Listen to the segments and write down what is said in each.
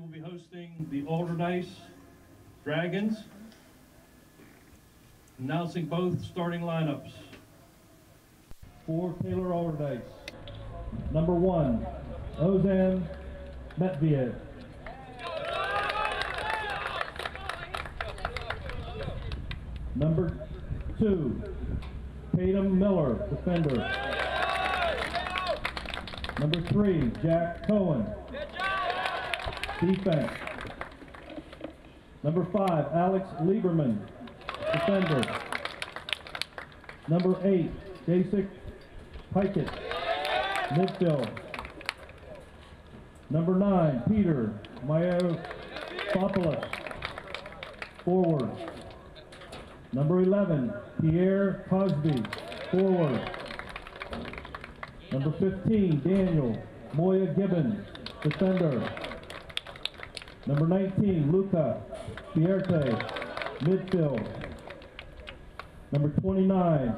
will be hosting the Allderdice Dragons, announcing both starting lineups. For Taylor Allderdice, number one, Ozan Metviev. Number two, Tatum Miller, defender. Number three, Jack Cohen. Defense. Number five, Alex Lieberman, defender. Number eight, Jasek Pikett, midfield. Number nine, Peter Myopopoulos, forward. Number 11, Pierre Cosby, forward. Number 15, Daniel Moya Gibbons, defender. Number 19, Luca Fierte, midfield. Number 29,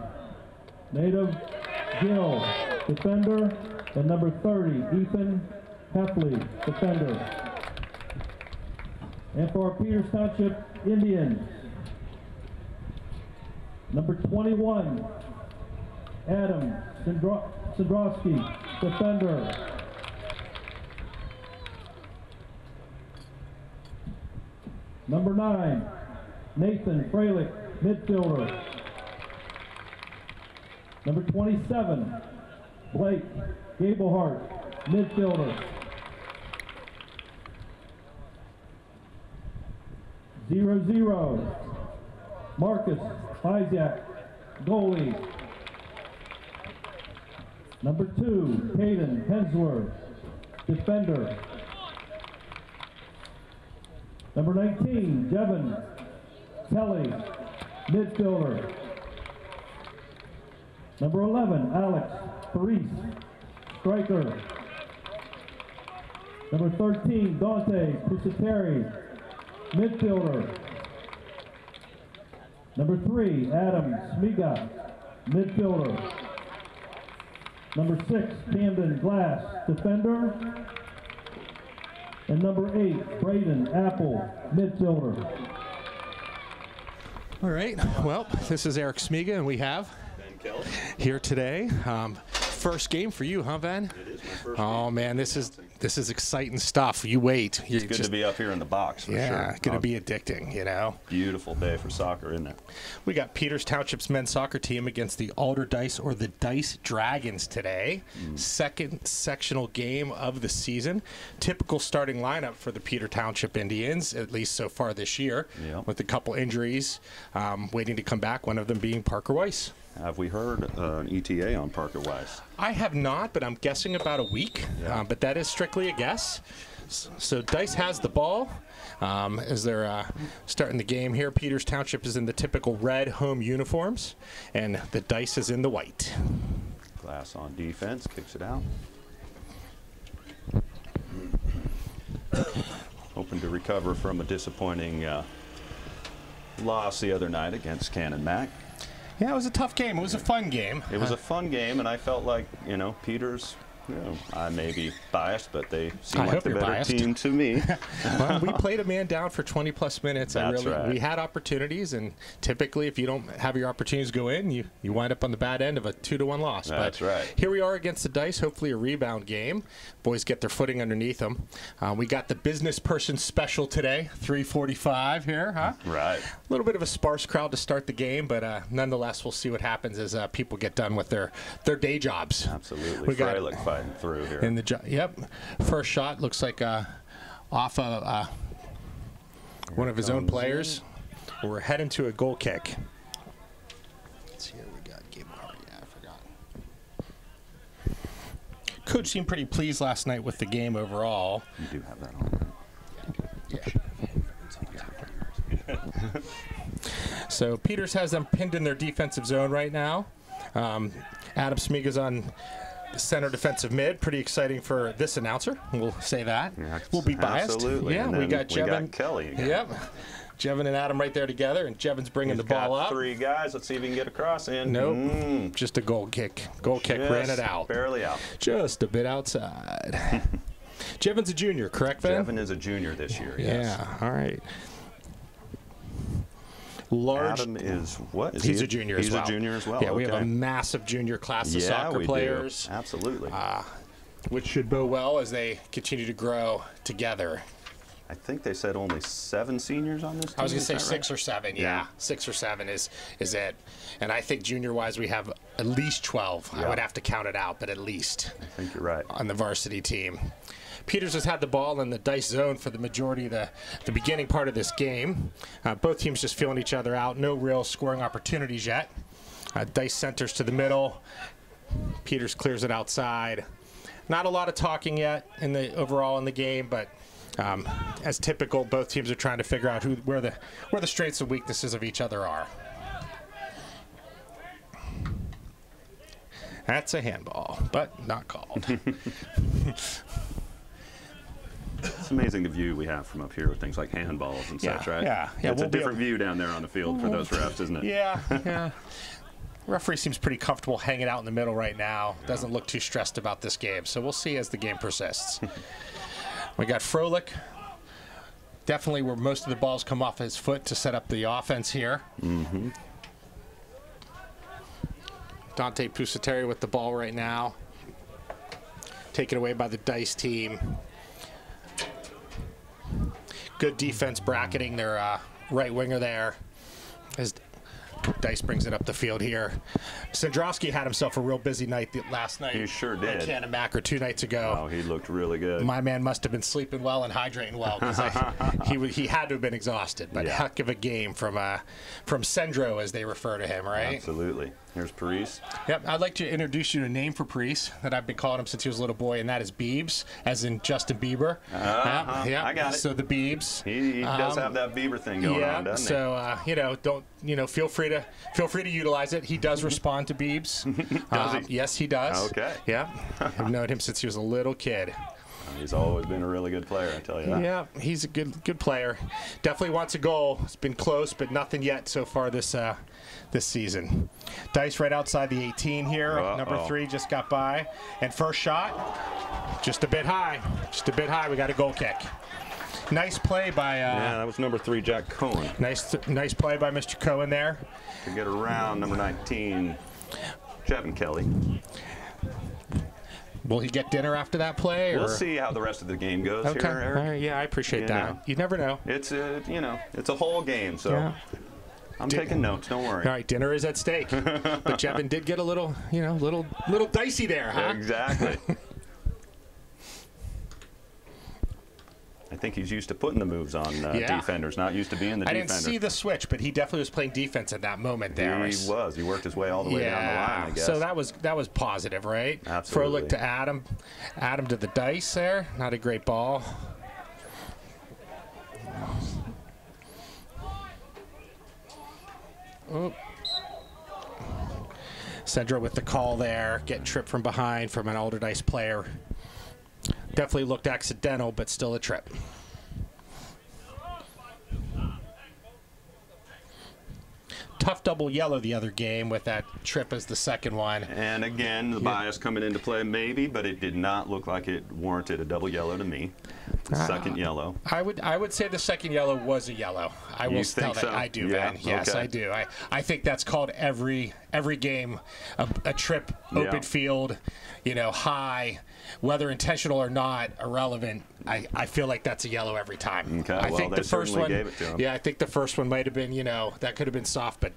Native Gill, defender. And number 30, Ethan Heffley, defender. And for our Peters Township Indians, Number 21, Adam Sandro- Sandrowski, defender. Number 9, Nathan Freilich, midfielder. Number 27, Blake Gablehart, midfielder. Zero zero. Marcus Isaac, goalie. Number two, Caden Hensworth, defender. Number 19, Devin Kelly, midfielder. Number 11, Alex Paris, striker. Number 13, Dante Pusateri, midfielder. Number three, Adam Smiga, midfielder. Number six, Camden Glass, defender. And number eight, Braden Apple, midfielder. All right. Well, this is Eric Smiga, and we have here today. Um, first game for you, huh, Van? Oh man, this is this is exciting stuff. You wait. You It's good to be up here in the box for yeah, sure. gonna Oh, be addicting. You know. beautiful day for soccer, isn't it? We got Peters Township's men's soccer team against the Allderdice or the Dice Dragons today. Second sectional game of the season. Typical starting lineup for the Peter Township Indians, at least so far this year, Yeah. with a couple injuries um, waiting to come back. One of them being Parker Weiss. Have we heard uh, an ETA on Parker Weiss? I have not, but I'm guessing about a week. Yeah. Um, but that is strictly a guess. So Dice has the ball um, as they're uh, starting the game here. Peters Township is in the typical red home uniforms, and the Dice is in the white. Glass on defense, kicks it out. Hoping to recover from a disappointing uh, loss the other night against Canon-Mac. Yeah, it was a tough game. It was a fun game. It was a fun game, and I felt like, you know, Peters, I may be biased, but they seem I like the better biased. team to me. well, we played a man down for 20 plus minutes. I That's really, right. We had opportunities, and typically, if you don't have your opportunities go in, you, you wind up on the bad end of a two to one loss. That's but right. Here we are against the Dice. Hopefully, a rebound game. Boys get their footing underneath them. Uh, we got the business person special today, 3:45 here, huh? right. A little bit of a sparse crowd to start the game, but uh, nonetheless, we'll see what happens as uh, people get done with their their day jobs. Absolutely. We got- Freilich fighting through here. In the jo- yep, first shot looks like uh, off a uh, one of his own players. We're heading to a goal kick. Let's see here. We got game over. Yeah, I forgot. Coach seemed pretty pleased last night with the game overall. You do have that on. So Peters has them pinned in their defensive zone right now. Um, Adam Smiga's on the center defensive mid. Pretty exciting for this announcer. We'll say that. We'll be biased. Absolutely. Yeah, And we got we Jevin. got Kelly. Again. Yep. Jevin and Adam right there together, and Jevin's bringing He's the ball got up. Three guys. Let's see if he can get across. cross in. Nope. Mm, Just a goal kick. Goal kick ran it out. Barely out. Just a bit outside. Jevin's a junior, correct, Ben? Jevin is a junior this year. Yes. Yeah. All right. Large. Adam is what? Is he's he a junior He's as well. a junior as well. Yeah, we have a massive junior class of yeah, soccer we players. Do. Absolutely. Uh, which should bode well as they continue to grow together. I think they said only seven seniors on this team. I was going to say six right? or seven. Yeah. Yeah. six or seven is is it. And I think junior wise we have at least twelve. I would have to count it out, but at least I think you're right. on the varsity team. Peters has had the ball in the dice zone for the majority of the, the beginning part of this game. Uh, both teams just feeling each other out. No real scoring opportunities yet. Uh, dice centers to the middle. Peters clears it outside. Not a lot of talking yet in the overall in the game, but um, as typical, both teams are trying to figure out who where the where the strengths and weaknesses of each other are. That's a handball, but not called. It's amazing the view we have from up here with things like handballs and Yeah, such, right? yeah, yeah, It's we'll a different able- view down there on the field for those refs, isn't it? Yeah, yeah. Referee seems pretty comfortable hanging out in the middle right now. Doesn't look too stressed about this game. So we'll see as the game persists. we got Froelich. Definitely where most of the balls come off his foot to set up the offense here. Mm-hmm. Dante Pusateri with the ball right now. Taken away by the Dice team. Good defense bracketing their uh, right winger there. As Dice brings it up the field here. Sandrowski had himself a real busy night last night. He sure did. Canon-Mac or two nights ago. Oh, he looked really good. My man must have been sleeping well and hydrating well because he he had to have been exhausted. But Yeah. heck of a game from uh, from Sendro as they refer to him, right? Absolutely. Here's Paris. Yep, I'd like to introduce you to a name for Priest that I've been calling him since he was a little boy, and that is Biebs, as in Justin Bieber. Uh-huh, Yep, yep. I got it. So the Biebs. He, he does Um, have that Bieber thing going yeah, on, doesn't he? so uh, you know, don't you know? Feel free to feel free to utilize it. He does respond to Biebs. Does Um, he? Yes, he does. Okay. Yeah, I've known him since he was a little kid. He's always been a really good player, I tell you that. Yeah, he's a good good player. Definitely wants a goal. It's been close, but nothing yet so far this uh, this season. Dice right outside the 18 here. Uh-oh. Number three just got by, and first shot, just a bit high. Just a bit high. We got a goal kick. Nice play by uh, Yeah, that was number three, Jack Cohen, nice nice play by Mr. Cohen there. to get around number 19, Jevin Kelly. Will he get dinner after that play? We'll or- see how the rest of the game goes Okay. here, Eric. All right. Yeah, I appreciate You that. know. You never know. It's a, you know, it's a whole game, so Yeah. I'm taking notes. Don't worry. All right, dinner is at stake. but Jevin did get a little, you know, little little dicey there, huh? Exactly. I think he's used to putting the moves on uh, Yeah. defenders, not used to being the I defender. didn't see the switch, but he definitely was playing defense at that moment there. He was. He worked his way all the way down the line, I guess. So that was that was positive, right? Absolutely. Froelich to Adam, Adam to the dice there. Not a great ball. Oh. Oop. Cedra with the call there, getting tripped from behind from an older dice player. Definitely looked accidental, but still a trip. Tough double yellow the other game with that trip as the second one. and again, the bias coming into play, maybe, but it did not look like it warranted a double yellow to me. The Ah. second yellow. I would I would say the second yellow was a yellow. I will You tell think that so? I do, Yeah, man. Yes, okay. I do. I, I think that's called every every game a, a trip, open Yeah. field, you know, high, whether intentional or not, irrelevant. I, I feel like that's a yellow every time. Okay, I well, think the first one, gave it to 'em. yeah, I think the first one might have been, you know, that could have been soft, but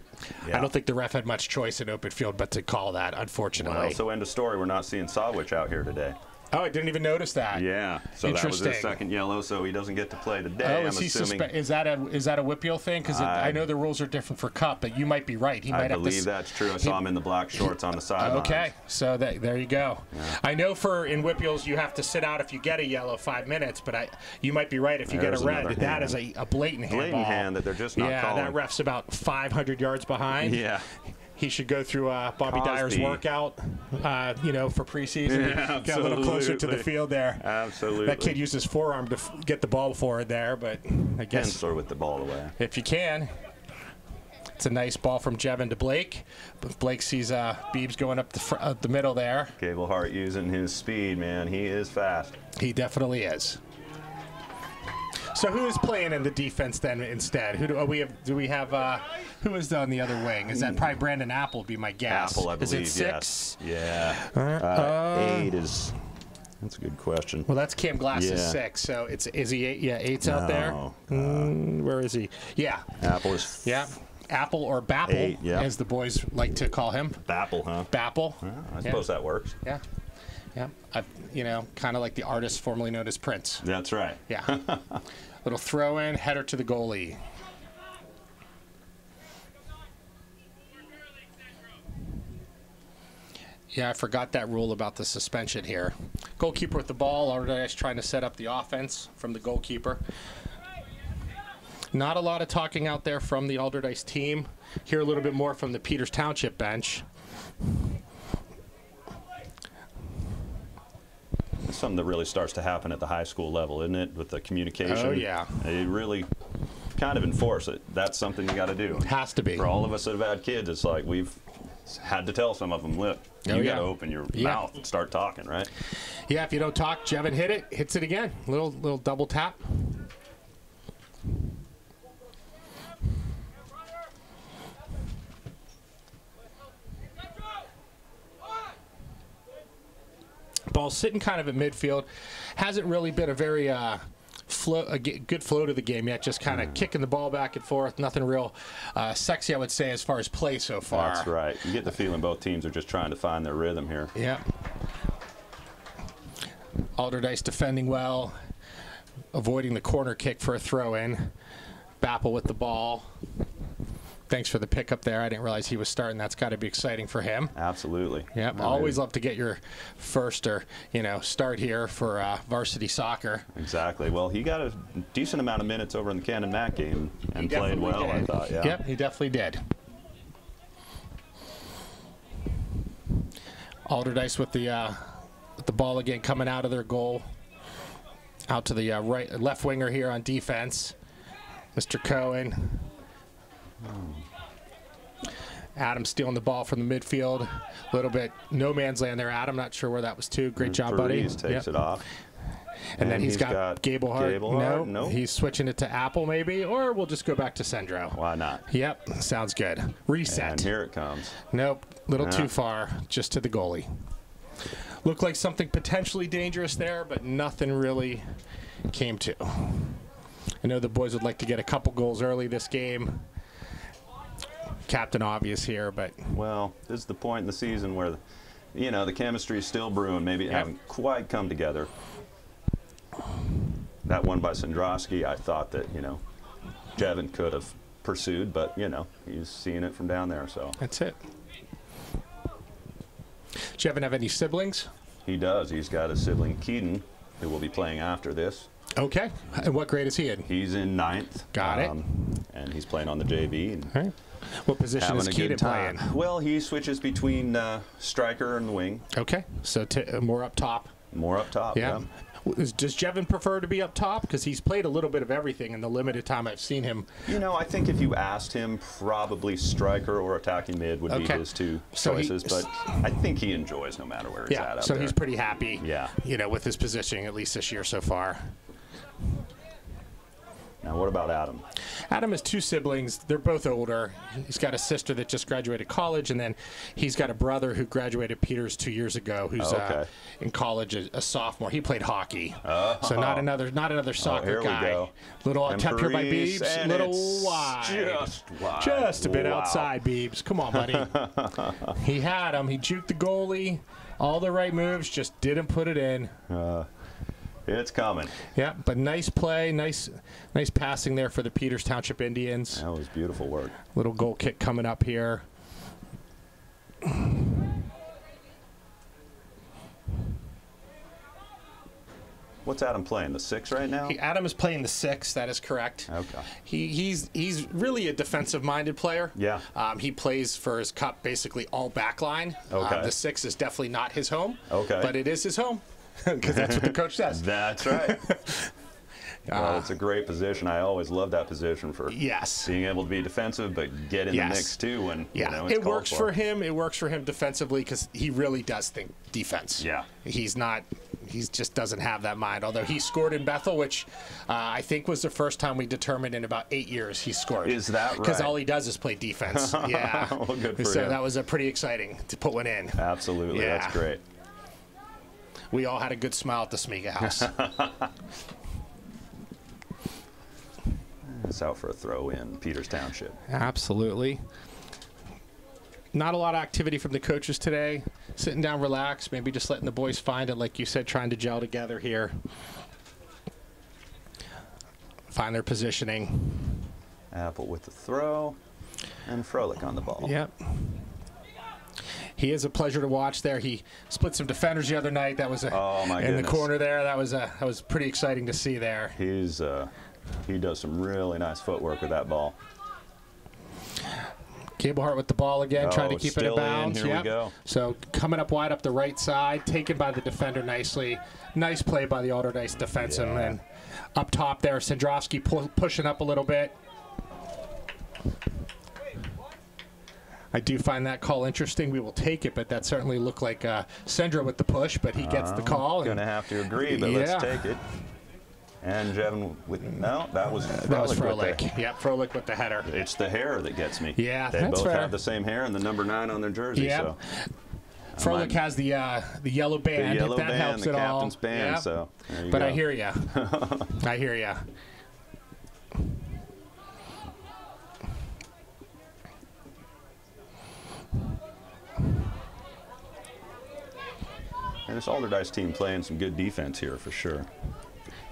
I don't think the ref had much choice in open field but to call that, unfortunately. Well, so end of story. We're not seeing Sawwich out here today. Oh, I didn't even notice that. Yeah, so that was his second yellow, so he doesn't get to play today. Oh, I'm is he assuming. suspe- Is that a is that a WPIAL thing? Because I, I- know the rules are different for Cup, but you might be right. He might I have to believe s- that's true. I he- saw him in the black shorts on the sideline. Okay, so that, there you go. I know for in WPIALs you have to sit out if you get a yellow five minutes, but I you might be right if you There's get a red. That hand. is a, a blatant, Blatant handball. hand that they're just not yeah, calling. that ref's about 500 yards behind. Yeah. He should go through uh, Bobby Dyer's workout, uh, you know, for preseason. Yeah, Get a little closer to the field there. Absolutely. That kid used his forearm to f- get the ball forward there, but I guess Hensler with the ball away. if you can. It's a nice ball from Jevin to Blake. But Blake sees uh, Beebs going up the, up the middle there. Gablehart using his speed, man. He is fast. He definitely is. So who is playing in the defense then instead? Who do oh, we have? Do we have? Uh, who is on the other wing? Is that probably Brandon Apple? Would be my guess. Apple, I believe. is it six? Yes. Yeah. Uh, eight is. That's a good question. Well, that's Cam Glass is Yeah. six. So it's is he eight? Yeah, eight's out there. No, Mm, where is he? Yeah, Apple is yeah. Apple or Bapple, Eight, yeah. as the boys like to call him. Bapple, huh? Bapple. I suppose that works. Yeah. Yeah. I, you know, kind of like the artist formerly known as Prince. That's right. Yeah. Little throw in, header to the goalie. Yeah, I forgot that rule about the suspension here. Goalkeeper with the ball. Already trying to set up the offense from the goalkeeper. Not a lot of talking out there from the Allderdice team. Hear a little bit more from the Peters Township bench. Something that really starts to happen at the high school level, isn't it? With the communication. Oh, yeah. It really kind of enforce it. That's something you got to do. Has to be. For all of us that have had kids, it's like we've had to tell some of them, look, Oh, you yeah. got to open your Yeah. mouth and start talking, right? Yeah, if you don't talk, Jevin hit it, hits it again. Little little double tap. Ball sitting kind of at midfield. Hasn't really been a very uh, flow, a g- good flow to the game yet. Just kind of kicking the ball back and forth. Nothing real uh, sexy, I would say, as far as play so far. That's right. You get the feeling both teams are just trying to find their rhythm here. Yeah. Allderdice defending well, avoiding the corner kick for a throw in. Bapple with the ball. Thanks for the pickup there. I didn't realize he was starting. That's got to be exciting for him. Absolutely. Yep. No, Always it- love to get your first or, you know, start here for uh, varsity soccer. Exactly. Well, he got a decent amount of minutes over in the Canon-Mac game and He played definitely well, I thought. Yeah. Yep, he definitely did. Allderdice with the uh, with the ball again coming out of their goal. Out to the uh, right left winger here on defense. Mr. Cohen. Adam stealing the ball from the midfield. A little bit no man's land there, Adam. Not sure where that was to. Great job, buddy. Parise takes Yep. it off. And, then he's he's got, got Gable Hart. Gablehart? No, Nope. he's switching it to Apple maybe, or we'll just go back to Sendro. Why not? Yep, sounds good. Reset. And here it comes. Nope, little too far, just to the goalie. Looked like something potentially dangerous there, but nothing really came to. I know the boys would like to get a couple goals early this game. Captain obvious here, but Well, this is the point in the season where, you know, the chemistry is still brewing. Maybe it Yep. haven't quite come together. That one by Sandrowski, I thought that, you know, Jevin could have pursued, but, you know, he's seeing it from down there, so that's it. You haven't any siblings? he does. He's got a sibling, Keaton, who will be playing after this. Okay. And what grade is he in? He's in ninth. um, Got it. And he's playing on the JV. And All right. What position is Keaton playing? Well, he switches between uh, striker and wing. Okay. So t- uh, more up top. More up top. Yeah. Is- Does Jevin prefer to be up top? Because he's played a little bit of everything in the limited time I've seen him. You know, I think if you asked him, probably striker or attacking mid would Okay. be his two So he- choices. but I think he enjoys no matter where he's Yeah, at. So there. he's pretty happy. Yeah. You know, with his positioning at least this year so far. Now, what about Adam? Adam has two siblings. They're both older. He's got a sister that just graduated college, and then he's got a brother who graduated Peters two years ago, who's Oh, uh, in college, a, a sophomore. He played hockey, so not another not another soccer Oh. here we guy. go. Little And attempt here by Beebs, little wide, just wide. just a bit Wow. outside. Beebs, come on, buddy. he had him. He juked the goalie. All the right moves, just didn't put it in. It's coming. Yeah, but nice play, nice, nice passing there for the Peters Township Indians. That was beautiful work. Little goal kick coming up here. What's Adam playing? The six right now? He, Adam is playing the six. That is correct. Okay. He, he's he's really a defensive-minded player. Yeah. Um, he plays for his cup basically all back line. Okay. Um, the six is definitely not his home. Okay. But it is his home because that's what the coach says. That's right. well, it's a great position. I always love that position for Yes. being able to be defensive, but get in Yes. the mix too when Yeah, you know, it's it works for him. It works for him defensively because he really does think defense. Yeah. he's not. He just doesn't have that mind. Although he scored in Bethel, which uh, I think was the first time we determined in about eight years he scored. Is that right? Because all he does is play defense. Yeah. Well, good for so him. that was a pretty exciting to put one in. Absolutely, yeah. that's great. We all had a good smile at the Smiga house. It's out for a throw in Peters Township. Absolutely. Not a lot of activity from the coaches today. Sitting down, relaxed, maybe just letting the boys find it, like you said, trying to gel together here. Find their positioning. Apple with the throw, and Froelich on the ball. Yep. He is a pleasure to watch there. He split some defenders the other night. That was a, Oh, my in the corner there. That was a that was pretty exciting to see there. He's uh, he does some really nice footwork with that ball. Gablehart with the ball again, Oh, trying to keep it in in. bounds. We Yep. go. So coming up wide up the right side, taken by the defender nicely. Nice play by the Allderdice defenseman. Yeah. And up top there, Sandrowski pu- pushing up a little bit. I do find that call interesting. We will take it, but that certainly looked like uh, Sendra with the push, but he gets the call. and- Gonna have to agree, but Yeah. let's take it. And Jevin with no, that was that was Froelich with the- Yep, Froelich with the header. It's the hair that gets me. Yeah, they both fair. have the same hair and the number nine on their jersey. Yep. So Froelich has the uh, the yellow the band. yellow if that band, helps the at all. captain's band. Yep. So you But go. I hear ya. I hear ya. And this Allderdice team playing some good defense here for sure.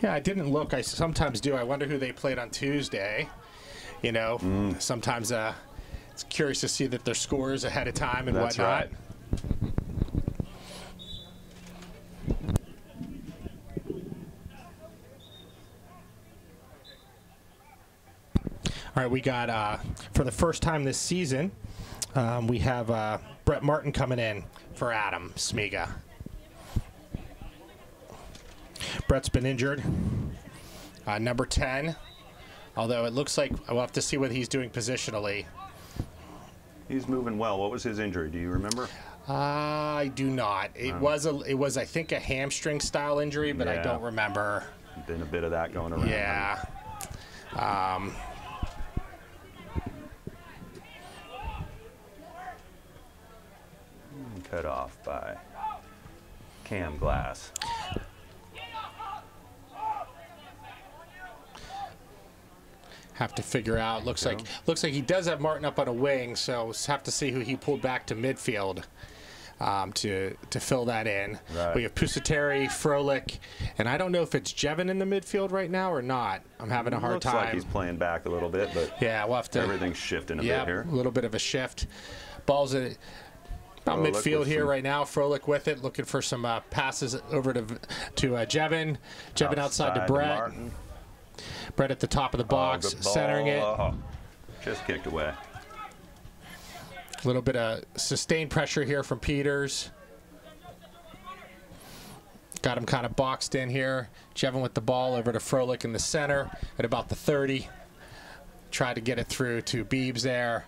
Yeah, I didn't look. I sometimes do. I wonder who they played on Tuesday. You know, Mm. sometimes uh, it's curious to see that their scores ahead of time and That's whatnot. right. All right, we got uh, for the first time this season, um, we have uh, Brett Martin coming in for Adam Smiga. Brett's been injured. Uh, number 10, although it looks like we'll have to see what he's doing positionally. He's moving well. What was his injury? Do you remember? I do not. It was a. It was I think a hamstring style injury, but I don't remember. Been a bit of that going around. Yeah. Um, Cut off by Cam Glass. Have to figure out. Looks like looks like he does have Martin up on a wing, so we'll have to see who he pulled back to midfield um, to to fill that in. Right. We have Pusateri, Froelich, and I don't know if it's Jevin in the midfield right now or not. I'm having a hard time. Looks time. like he's playing back a little bit, but yeah, we'll have to. everything's shifting a yeah, bit here. a little bit of a shift. Balls in about Froelich midfield here some- right now. Froelich with it, looking for some uh, passes over to to uh, Jevin. Jevin outside, to Brett. Martin. Brett at the top of the Oh, box, ball. centering it. Oh, just kicked away. A little bit of sustained pressure here from Peters. Got him kind of boxed in here. Jevin with the ball over to Froelich in the center at about the 30. Tried to get it through to Beebs there.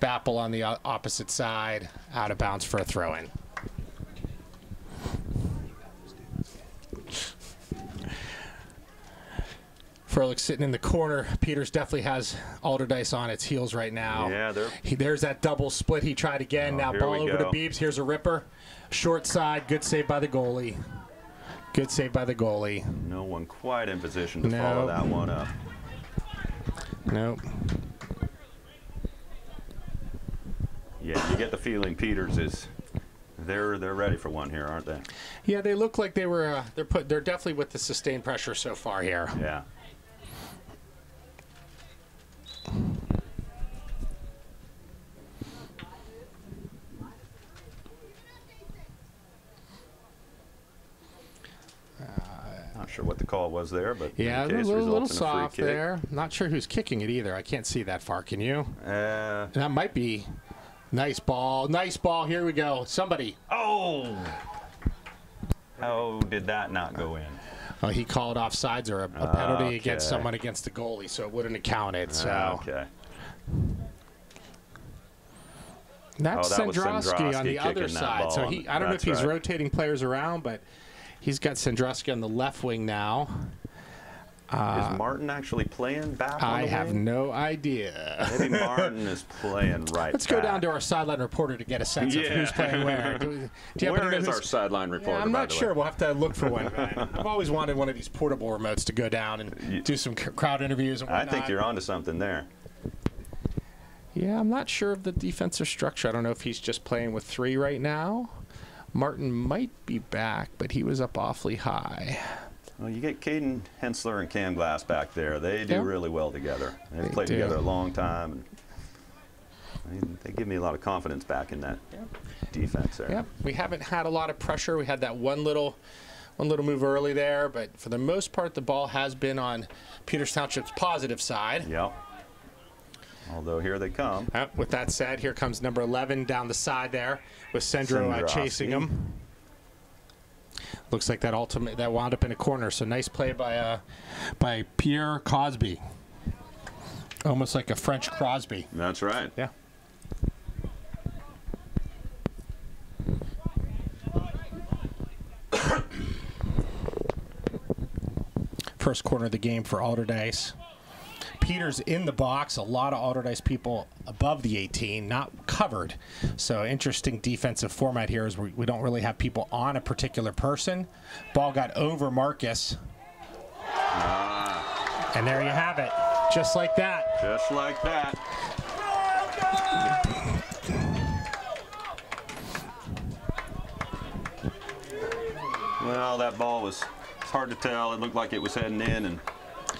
Bappel on the opposite side. Out of bounds for a throw in. Froelich sitting in the corner. Peters definitely has Allderdice on its heels right now. Yeah, He, there's that double split he tried again. Oh, now ball over to go. Beebs. Here's a ripper. Short side. Good save by the goalie. Good save by the goalie. No one quite in position to No. follow that one up. Nope. Yeah, you get the feeling Peters is They're they're ready for one here, aren't they? Yeah, they look like they were. Uh, they're put. They're definitely with the sustained pressure so far here. Yeah. Sure what the call was there, but Yeah, in a case little, little results in a free soft there. Not sure who's kicking it either. I can't see that far. Can you? Uh, That might be. Nice ball. Nice ball. Here we go. Somebody. oh! How did that not go in? Oh, he called offsides or a, a penalty against someone against the goalie, so it wouldn't have counted. So Ah, okay. that's Oh, that Sandrowski on the other side. So he, I don't know if he's right. rotating players around, but he's got Sandrowski on the left wing now. is Martin actually playing back on Uh, I have wing? no idea. Maybe Martin is playing right Let's go down to our sideline reporter to get a sense of who's playing where. Do, do Where is our sideline reporter? Yeah, I'm not the way? sure. We'll have to look for one. I've always wanted one of these portable remotes to go down and do some crowd interviews. And I think you're onto something there. Yeah, I'm not sure of the defensive structure. I don't know if he's just playing with three right now. Martin might be back, but he was up awfully high. Well, you get Caden Hensler and Cam Glass back there. They do Yeah. really well together. They've They played do. together a long time. And they, they give me a lot of confidence back in that defense there. Yep, we haven't had a lot of pressure. We had that one little, one little move early there, but for the most part, the ball has been on Peters Township's positive side. Yep. Although here they come. Yep, with that said, here comes number 11 down the side there with Sendro uh, chasing him. Looks like that ultimate that wound up in a corner. So nice play by uh, by Pierre Cosby. Almost like a French Crosby. That's right. Yeah. First corner of the game for Allderdice. Peters in the box. A lot of Allderdice people above the 18, not covered. So interesting defensive format here is we, we don't really have people on a particular person. Ball got over Marcus. Ah. And there you have it. Just like that. Just like that. Well, that ball was it's hard to tell. It looked like it was heading in, and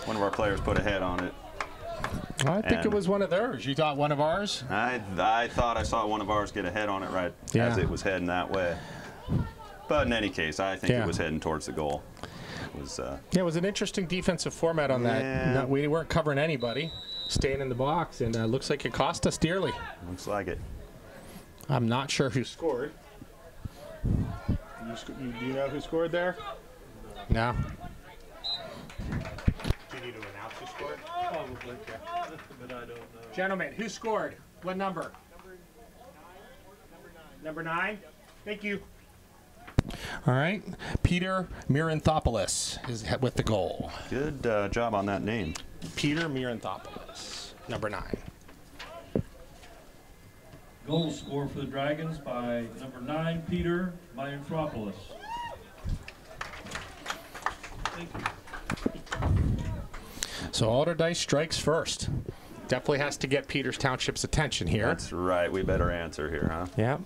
one of our players put a head on it. I think it was one of theirs. You thought one of ours? I, I thought I saw one of ours get a head on it right as it was heading that way. But in any case, I think Yeah. it was heading towards the goal. It was, uh, Yeah, it was an interesting defensive format on that. Yeah. No, we weren't covering anybody, staying in the box, and uh, looks like it cost us dearly. looks like it. I'm not sure who scored. You, sc- you, do you know who scored there? No. Do you need to announce who scored? Probably, but I don't know. Gentlemen, who scored? What number? Number nine. Number nine? Thank you. All right, Peter Miranthopoulos is with the goal. Good uh, job on that name. Peter Miranthopoulos, number nine. Goal score for the Dragons by number nine, Peter Myanthropoulos. Thank you. So Allderdice strikes first. Definitely has to get Peters Township's attention here. That's right. We better answer here, huh? yeah.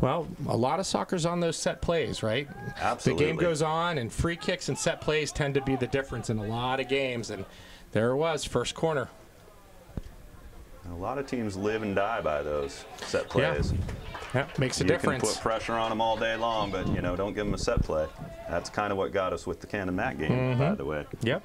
Well, a lot of soccer's on those set plays, right? Absolutely. The game goes on, and free kicks and set plays tend to be the difference in a lot of games. And there it was, first corner. A lot of teams live and die by those set plays. Yeah, makes a you difference. can put pressure on them all day long, but you know, don't give them a set play. That's kind of what got us with the Canon-Mac game, Mm-hmm. by the way. Yep.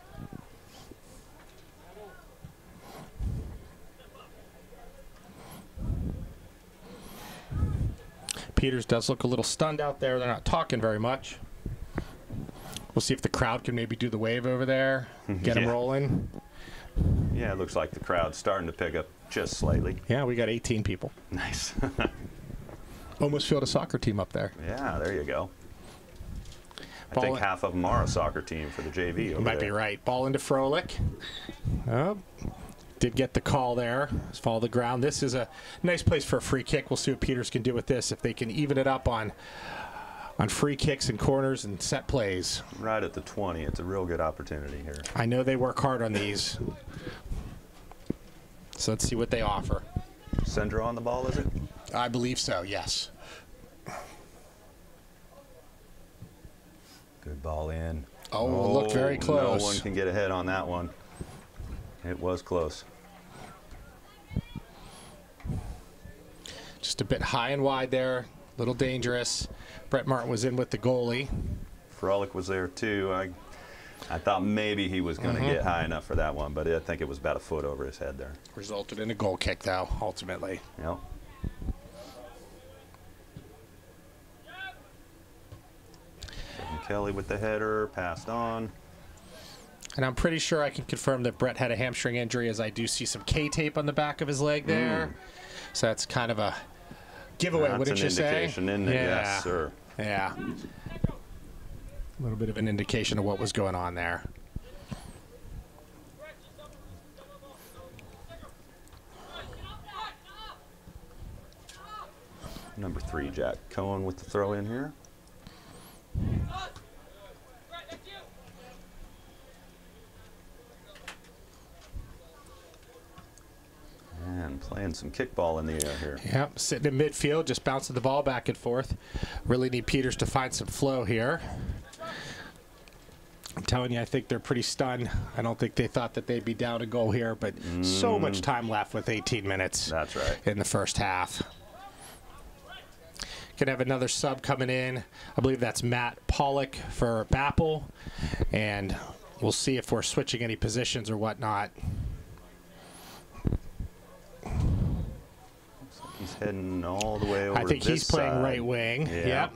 Peters does look a little stunned out there. They're not talking very much. We'll see if the crowd can maybe do the wave over there, mhm. get them Yeah. rolling. Yeah, it looks like the crowd's starting to pick up just slightly. Yeah, we got 18 people. Nice. Almost filled a soccer team up there. yeah, there you go. I Ball- think half of them are a soccer team for the JV. You might be right. Ball into Froelich. Oh, did get the call there. Let's follow the ground. This is a nice place for a free kick. We'll see what Peters can do with this if they can even it up on on free kicks and corners and set plays. Right at the 20. It's a real good opportunity here. I know they work hard on these. So let's see what they offer. Sendra on the ball, is it? I believe so, yes. Good ball in. Oh, oh very close. No one can get ahead on that one. It was close. Just a bit high and wide there. A little dangerous. Brett Martin was in with the goalie. Froelich was there too. I, I thought maybe he was going to Mm-hmm. get high enough for that one, but I think it was about a foot over his head there. Resulted in a goal kick, though, ultimately. Yep. Jevin Kelly with the header, passed on. And I'm pretty sure I can confirm that Brett had a hamstring injury, as I do see some K tape on the back of his leg there. Mm. So that's kind of a giveaway, That's wouldn't you say? indication, isn't it? Yeah. Yes, sir. Yeah. A little bit of an indication of what was going on there. Number three, Jack Cohen with the throw in here. And playing some kickball in the air here. Yep, sitting in midfield, just bouncing the ball back and forth. Really need Peters to find some flow here. I'm telling you, I think they're pretty stunned. I don't think they thought that they'd be down a goal here, but so mm. much time left with 18 minutes That's right. in the first half. Gonna have another sub coming in. I believe that's Matt Pollock for Bappel, and we'll see if we're switching any positions or whatnot. He's heading all the way over I think he's playing side. right wing. Yeah. Yep.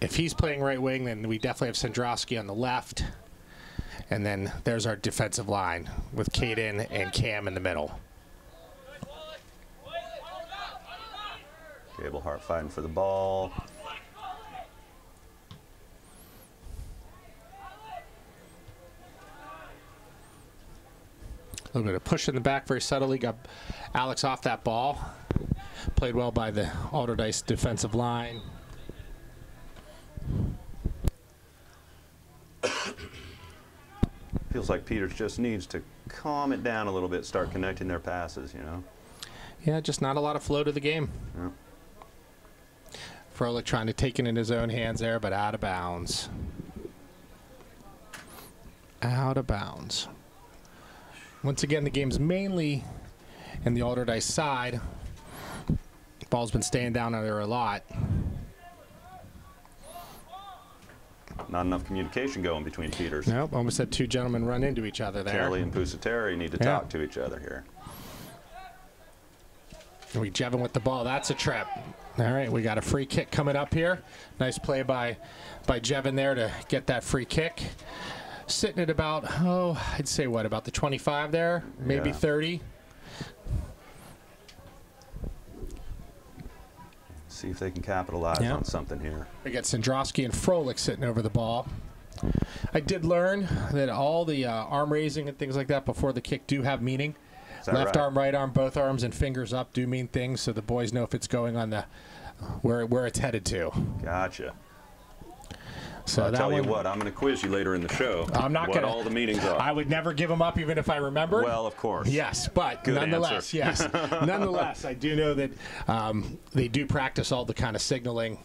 If he's playing right wing, then we definitely have Sandrowski on the left. And then there's our defensive line with Caden and Cam in the middle. Gablehart fighting for the ball. Little bit of push in the back very subtly. Got Alex off that ball. Played well by the Allderdice defensive line. Feels like Peters just needs to calm it down a little bit, start connecting their passes, you know. Yeah, just not a lot of flow to the game. Yeah. Froelich trying to take it in his own hands there, but out of bounds. Out of bounds. Once again, the game's mainly in the Allderdice side. Ball's been staying down there a lot. Not enough communication going between Peters. Nope, almost had two gentlemen run into each other there. Kelly and Pusateri need to Yeah. talk to each other here. And we Jevin with the ball. That's a trap. All right, we got a free kick coming up here. Nice play by by Jevin there to get that free kick. Sitting at about oh, I'd say what about the 25 there, maybe Yeah. 30. See if they can capitalize Yeah. on something here. We got Sandrowski and Froelich sitting over the ball. I did learn that all the uh, arm raising and things like that before the kick do have meaning. Left right? arm, right arm, both arms and fingers up do mean things, so the boys know if it's going on the where where it's headed to. Gotcha. So I'll tell you what, I'm going to quiz you later in the show. I'm not gonna. all the meetings are. I would never give them up, even if I remembered. well, of course. Yes, but Good nonetheless, answer. yes, nonetheless, I do know that um, they do practice all the kind of signaling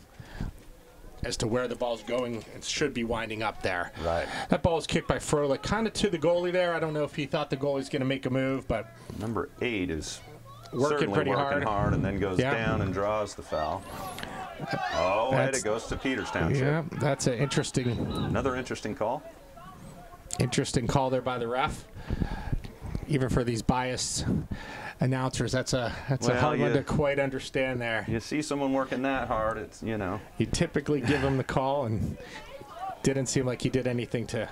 as to where the ball's going and should be winding up there. Right. That ball was kicked by Froelich, kind of to the goalie there. I don't know if he thought the goalie's going to make a move, but Number eight is Working pretty working hard. and then goes Yeah. down and draws the foul. Oh, and That's- it goes to Peters Township. yeah, that's an interesting, Another interesting call. interesting call there by the ref. Even for these biased announcers, that's a that's a Well, hard one to quite understand there. You see someone working that hard, it's, you know, You typically give him the call, and didn't seem like he did anything to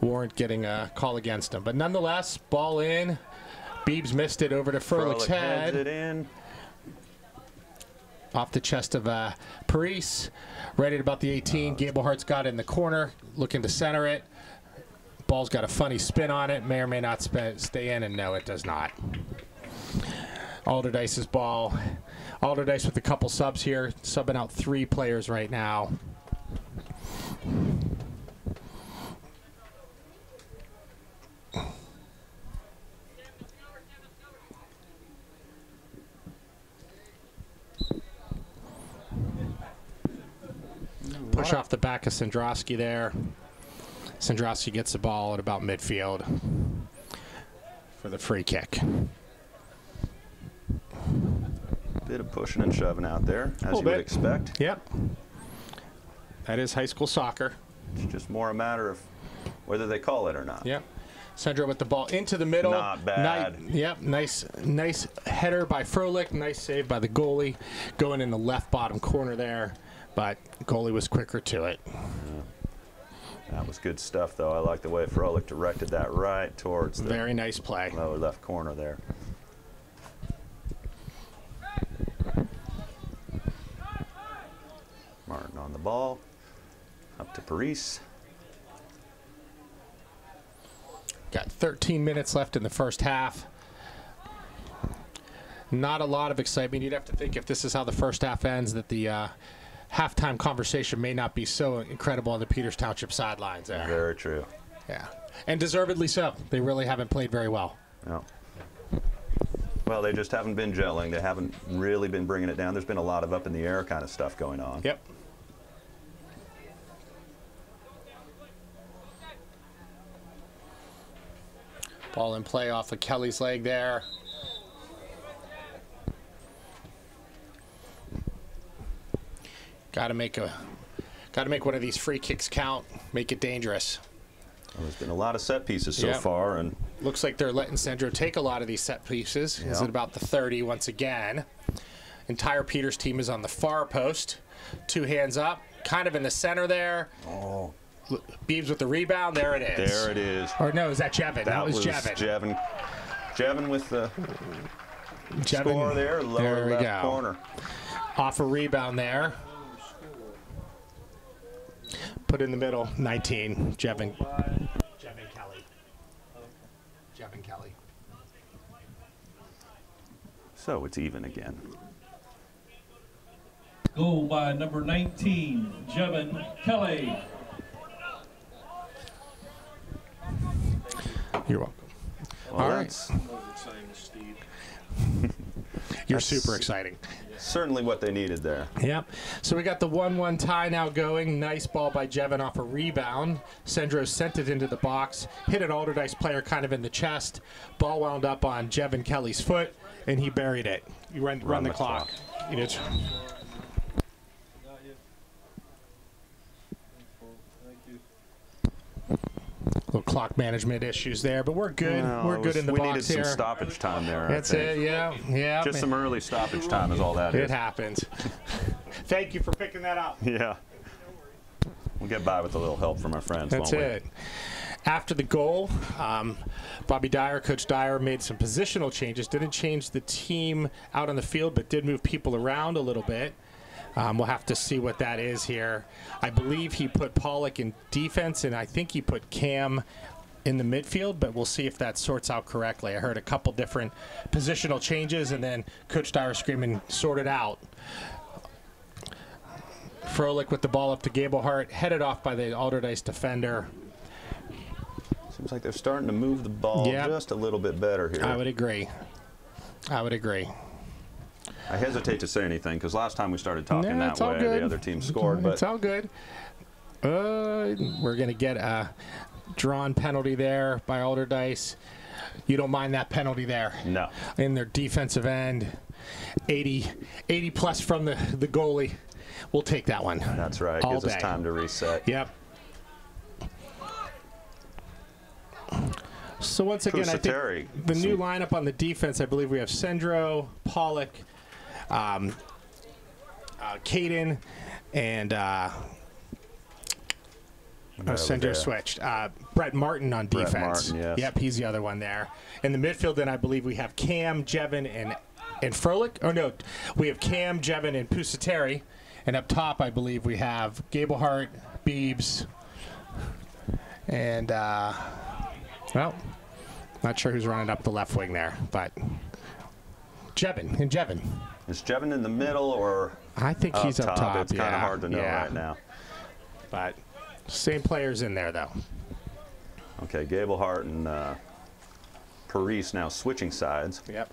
warrant getting a call against him. But nonetheless, ball in. Beebs missed it over to Furlick's Froelich heads head, it in. Off the chest of uh, Paris. Right at about the 18. Gablehart's got it in the corner, looking to center it. Ball's got a funny spin on it. May or may not sp- stay in, and no, it does not. Allderdice's ball. Allderdice with a couple subs here, subbing out three players right now. Push off the back of Sandrowski there. Sandrowski gets the ball at about midfield for the free kick. Bit of pushing and shoving out there, as you would expect. Yep. That is high school soccer. It's just more a matter of whether they call it or not. Yep. Sandro with the ball into the middle. Not bad. Yep. Nice, nice header by Froelich. Nice save by the goalie, going in the left bottom corner there. But goalie was quicker to it. That was good stuff, though. I like the way Froelich directed that right towards the Very nice play. lower left corner there. Martin on the ball. Up to Paris. Got 13 minutes left in the first half. Not a lot of excitement. You'd have to think if this is how the first half ends, that the uh, halftime conversation may not be so incredible on the Peters Township sidelines there. Very true. Yeah. And deservedly so. They really haven't played very well. Yeah. Well, they just haven't been gelling. They haven't really been bringing it down. There's been a lot of up in the air kind of stuff going on. Yep. Ball in play off of Kelly's leg there. Got to make a got to make one of these free kicks count, make it dangerous. Well, there's been a lot of set pieces so Yep. far, and Looks like they're letting Sandro take a lot of these set pieces. Is Yeah. it about the 30 once again? Entire Peters team is on the far post. Two hands up, kind of in the center there. oh, Beebs with the rebound. There it is. there it is. Or no, is that Jevin? That, That was, was Jevin. Jevin. Jevin with the Jevin. score there, lower There we left go. corner. Off a rebound there. Put in the middle. 19. Jevin. Jevin Kelly. Jevin Kelly. So it's even again. Goal by number 19, Jevin Kelly. You're welcome. Well, All right. that's You're That's- super exciting. certainly what they needed there. Yep. So we got the 1 1 tie now going. Nice ball by Jevin off a rebound. Sendro sent it into the box, hit an Allderdice player kind of in the chest. Ball wound up on Jevin Kelly's foot, and he buried it. You run, run, the, the clock. clock. You know, it's- little clock management issues there, but we're good. We're good was- in the we box needed here. some stoppage time there. That's it. Yeah. Yeah. Just man. some early stoppage time is all that It is. happens. Thank you for picking that up. Yeah. We'll get by with a little help from our friends. That's won't we? it. After the goal, um, Bobby Dyer, Coach Dyer, made some positional changes. Didn't change the team out on the field, but did move people around a little bit. Um, we'll have to see what that is here. I believe he put Pollock in defense, and I think he put Cam in the midfield, but we'll see if that sorts out correctly. I heard a couple different positional changes, and then Coach Dyer screaming, sort it out. Froelich with the ball up to Gablehart, headed off by the Allderdice defender. Seems like they're starting to move the ball Yeah. just a little bit better here. I would agree. I would agree. I hesitate to say anything because last time we started talking that way, good. the other team scored. But It's all good. Uh, we're gonna get a drawn penalty there by Allderdice. You don't mind that penalty there no, in their defensive end. 80, 80 plus from the, the goalie. We'll take that one. that's right. All Gives us time to reset. Yep. So once again, I think the new lineup on the defense, I believe we have Sendro, Pollock, um, uh, Caden, and uh, Sendro there. switched. Uh, Brett Martin on Brett defense. Martin, yes. Yep, he's the other one there. In the midfield, then I believe we have Cam, Jevin, and and Froelich. Oh no, we have Cam, Jevin, and Pusateri. And up top, I believe we have Gablehart, Beebs, and uh, well, not sure who's running up the left wing there, but Jevin and Jevin. Is Jevin in the middle or I think up he's up top. It's kind of hard to know yeah. right now. But same players in there though. Okay, Gablehart and uh, Paris now switching sides. Yep.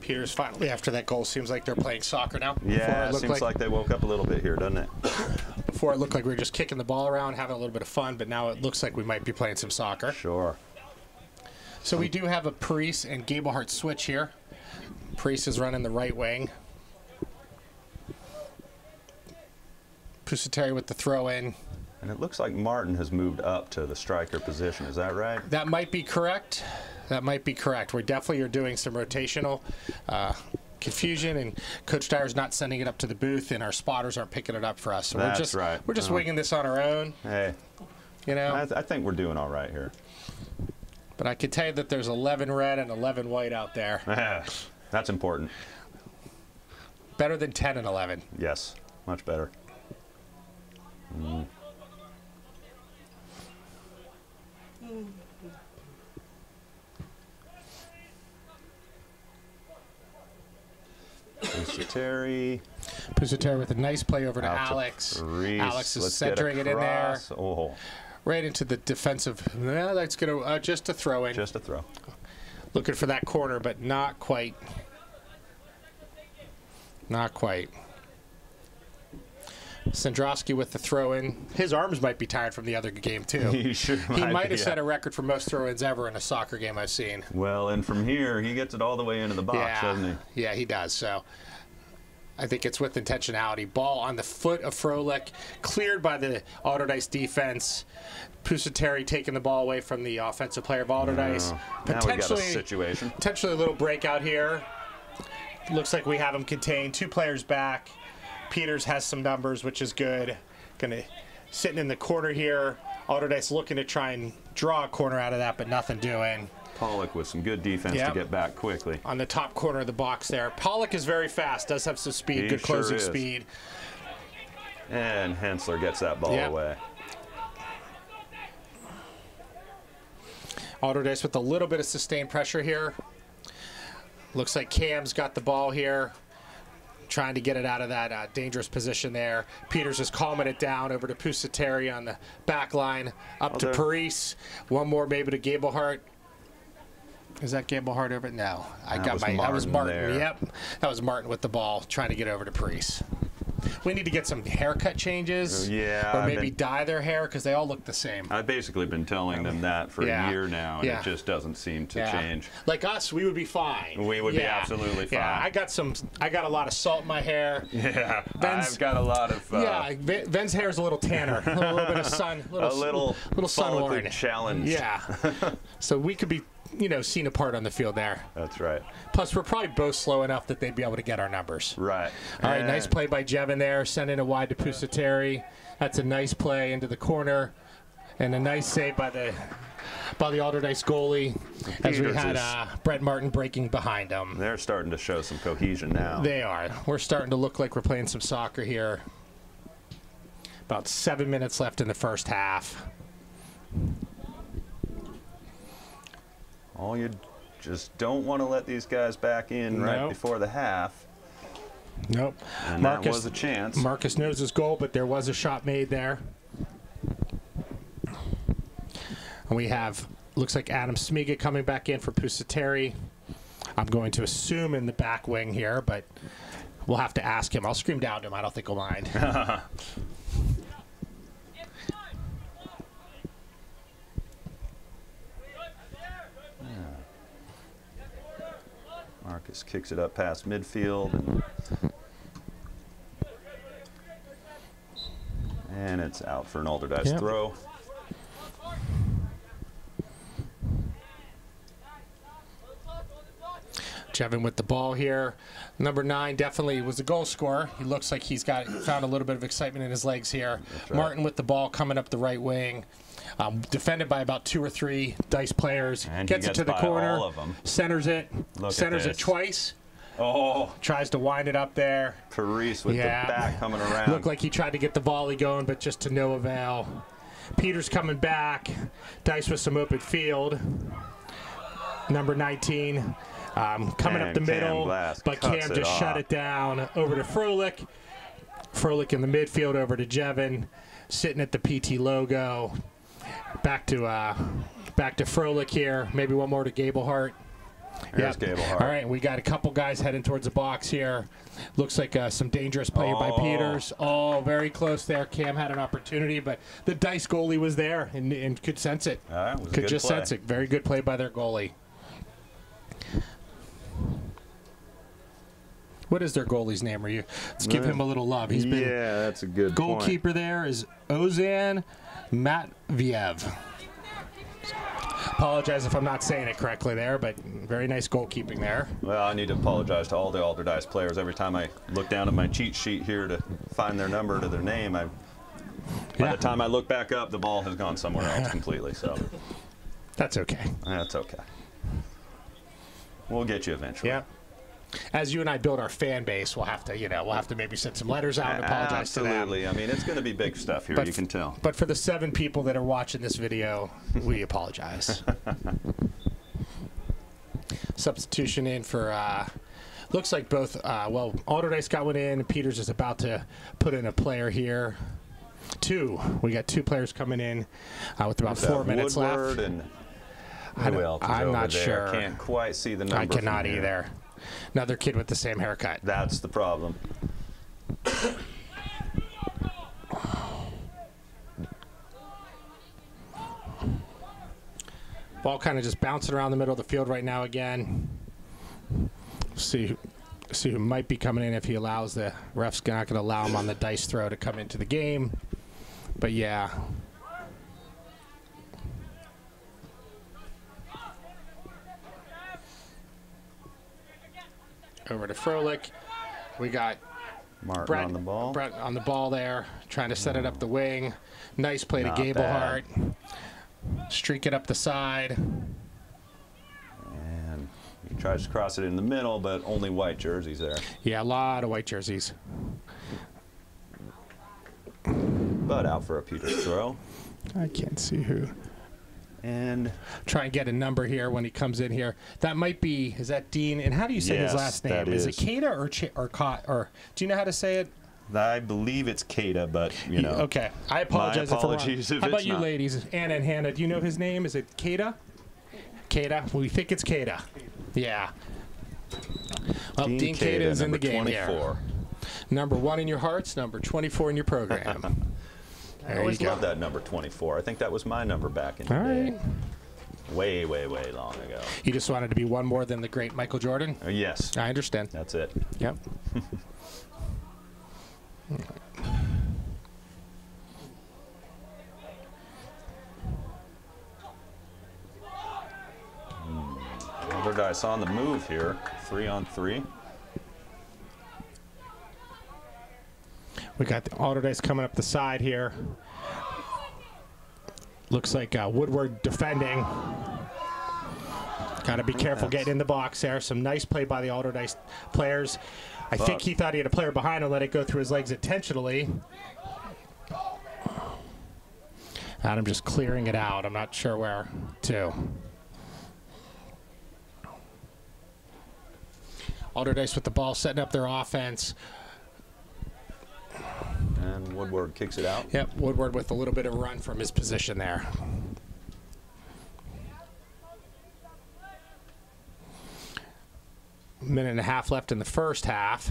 Peters finally, after that goal, seems like they're playing soccer now. Yeah, it looked seems like, they woke up a little bit here, doesn't it? before it looked like we were just kicking the ball around, having a little bit of fun, but now it looks like we might be playing some soccer. Sure. So we do have a Paris and Gablehart switch here. Paris is running the right wing. Pusateri with the throw in. And it looks like Martin has moved up to the striker position. Is that right? That might be correct. That might be correct. We definitely are doing some rotational uh, confusion, and Coach Dyer's not sending it up to the booth, and our spotters aren't picking it up for us. So we're That's just right. we're just Oh. winging this on our own, Hey, you know. I, th- I think we're doing all right here. but I can tell you that there's 11 red and 11 white out there. That's important. Better than 10 and 11. Yes, much better. Mm. Terry. Pusateri with a nice play over to to Alex. Alex is Let's centering it in there. Oh, right into the defensive. Well, that's gonna uh, just a throw in. just a throw. Looking for that corner, but not quite. Not quite. Sandrowski with the throw in. His arms might be tired from the other game too. He sure He might have set a record for most throw-ins ever in a soccer game I've seen. Well, and from here, he gets it all the way into the box, yeah, doesn't he? yeah, he does. So I think it's with intentionality. Ball on the foot of Froelich, cleared by the Allderdice defense. Pusateri taking the ball away from the offensive player of Allderdice. Oh, now we got a situation. potentially a little breakout here. Looks like we have him contained. Two players back. Peters has some numbers, which is good. Gonna sitting in the corner here. Allderdice looking to try and draw a corner out of that, but nothing doing. Pollock with some good defense Yep. to get back quickly. On the top corner of the box there. Pollock is very fast, does have some speed, He good sure closing is. speed. And Hensler gets that ball Yep. away. Allderdice with a little bit of sustained pressure here. Looks like Cam's got the ball here, trying to get it out of that uh, dangerous position there. Peters is calming it down over to Pusateri on the back line, up to. Paris. One more maybe to Gablehart. Is that Gablehart over? No, I That got my. that was Martin Martin. there. Yep, that was Martin with the ball, trying to get over to Paris. We need to get some haircut changes. Yeah, Or maybe been- dye their hair because they all look the same. I've basically been telling them that for Yeah. a year now, and Yeah. it just doesn't seem to Yeah. change. Like us, we would be fine. We would be absolutely Yeah, fine. I got some. I got a lot of salt in my hair. Yeah, Ben's- I've got a lot of uh, yeah, Ben's hair is a little tanner, a little bit of sun, a little, little little sun orange. challenged. Yeah, so we could be, you know, seen apart on the field there. That's right. Plus, we're probably both slow enough that they'd be able to get our numbers. Right. All right, nice play by Jevin there, sending a wide to Pusateri. That's a nice play into the corner, and a nice save by the by the Allderdice goalie as we had uh, Brett Martin breaking behind him. They're starting to show some cohesion now. They are. We're starting to look like we're playing some soccer here. About seven minutes left in the first half. All you just don't want to let these guys back in right Nope. before the half. Nope. And that was a chance. Marcus knows his goal, but there was a shot made there. And we have, looks like Adam Smiga coming back in for Pusateri. I'm going to assume in the back wing here, but we'll have to ask him. I'll scream down to him. I don't think he'll mind. Marcus kicks it up past midfield. And, and it's out for an Allderdice Yep. throw. Jevin with the ball here. Number nine definitely was a goal scorer. He looks like he's got found a little bit of excitement in his legs here. right. Martin with the ball coming up the right wing. Um, defended by about two or three dice players. And gets, gets it to the corner. all of 'em. Centers it. Look centers it twice. Oh, Tries to wind it up there. Paris with Yeah. the back coming around. Looked like he tried to get the volley going, but just to no avail. Peters coming back. Dice with some open field. Number 19 um, coming up the Cam middle, Glass but Cam it just shut it down over to Froelich. Froelich in the midfield over to Jevin, sitting at the PT logo. Back to uh, back to Froelich here. Maybe one more to Gablehart. There's Yep. Gable All right, we got a couple guys heading towards the box here. Looks like uh, some dangerous play by Oh. Peters. Oh, very close there. Cam had an opportunity, but the Dice goalie was there and, and could sense it. Right, it could just play. sense it. Very good play by their goalie. What is their goalie's name? Are you? Let's give him a little love. He's been yeah, that's a good goalkeeper. There is Ozan Matviev. Apologize if I'm not saying it correctly there, but very nice goalkeeping there. Well, I need to apologize to all the Allderdice players. Every time I look down at my cheat sheet here to find their number to their name, I, by Yeah. the time I look back up, the ball has gone somewhere else completely. So That's okay. that's okay. We'll get you eventually. Yeah. As you and I build our fan base, we'll have to, you know, we'll have to maybe send some letters out and apologize to them. Absolutely. I mean, it's going to be big stuff here. But- you can tell. But for the seven people that are watching this video, we apologize. Substitution in for, uh, looks like both, uh, well, Allderdice got one in. Peters is about to put in a player here. Two. We got two players coming in uh, with about four minutes Woodward left. and who else I'm not there? sure. Can't quite see the number. I cannot either. Another kid with the same haircut. That's the problem. Ball kind of just bouncing around the middle of the field right now again. See, who- see who might be coming in if he allows the refs not going to allow him on the dice throw to come into the game. But yeah, over to Froelich. We got Martin Brett on the ball. Brett on the ball there, trying to set it up the wing. Nice play Not to Gablehart. bad. Streak it up the side. And he tries to cross it in the middle, but only white jerseys there. Yeah, a lot of white jerseys. But out for a Peters throw. I can't see who. And Try and get a number here when he comes in here. That might be. Is that Dean? And how do you say his last name? Is. it Kada or Ch- or Ka- or Do you know how to say it? I believe it's Kada, but you know. Okay, I apologize. apologies if, I'm if wrong. How about it's you, not. ladies? Anna and Hannah. Do you know his name? Is it Kada? Kada. We think it's Kada. Yeah. Well, Dean, Dean Kada is in the game 24. here. Number one in your hearts, number 24 in your program. I always loved that number 24. I think that was my number back in the All day. right. Way, way, way long ago. You just wanted to be one more than the great Michael Jordan? Uh, yes, I understand. that's it. Yep. Allderdice on the move here. Three on three. We got the Allderdice coming up the side here. Looks like uh, Woodward defending. Got to be careful getting in the box there. Some nice play by the Allderdice players. I think he thought he had a player behind him, let it go through his legs intentionally. Adam just clearing it out. I'm not sure where to. Allderdice with the ball, setting up their offense. And Woodward kicks it out. Yep, Woodward with a little bit of run from his position there. Minute and a half left in the first half.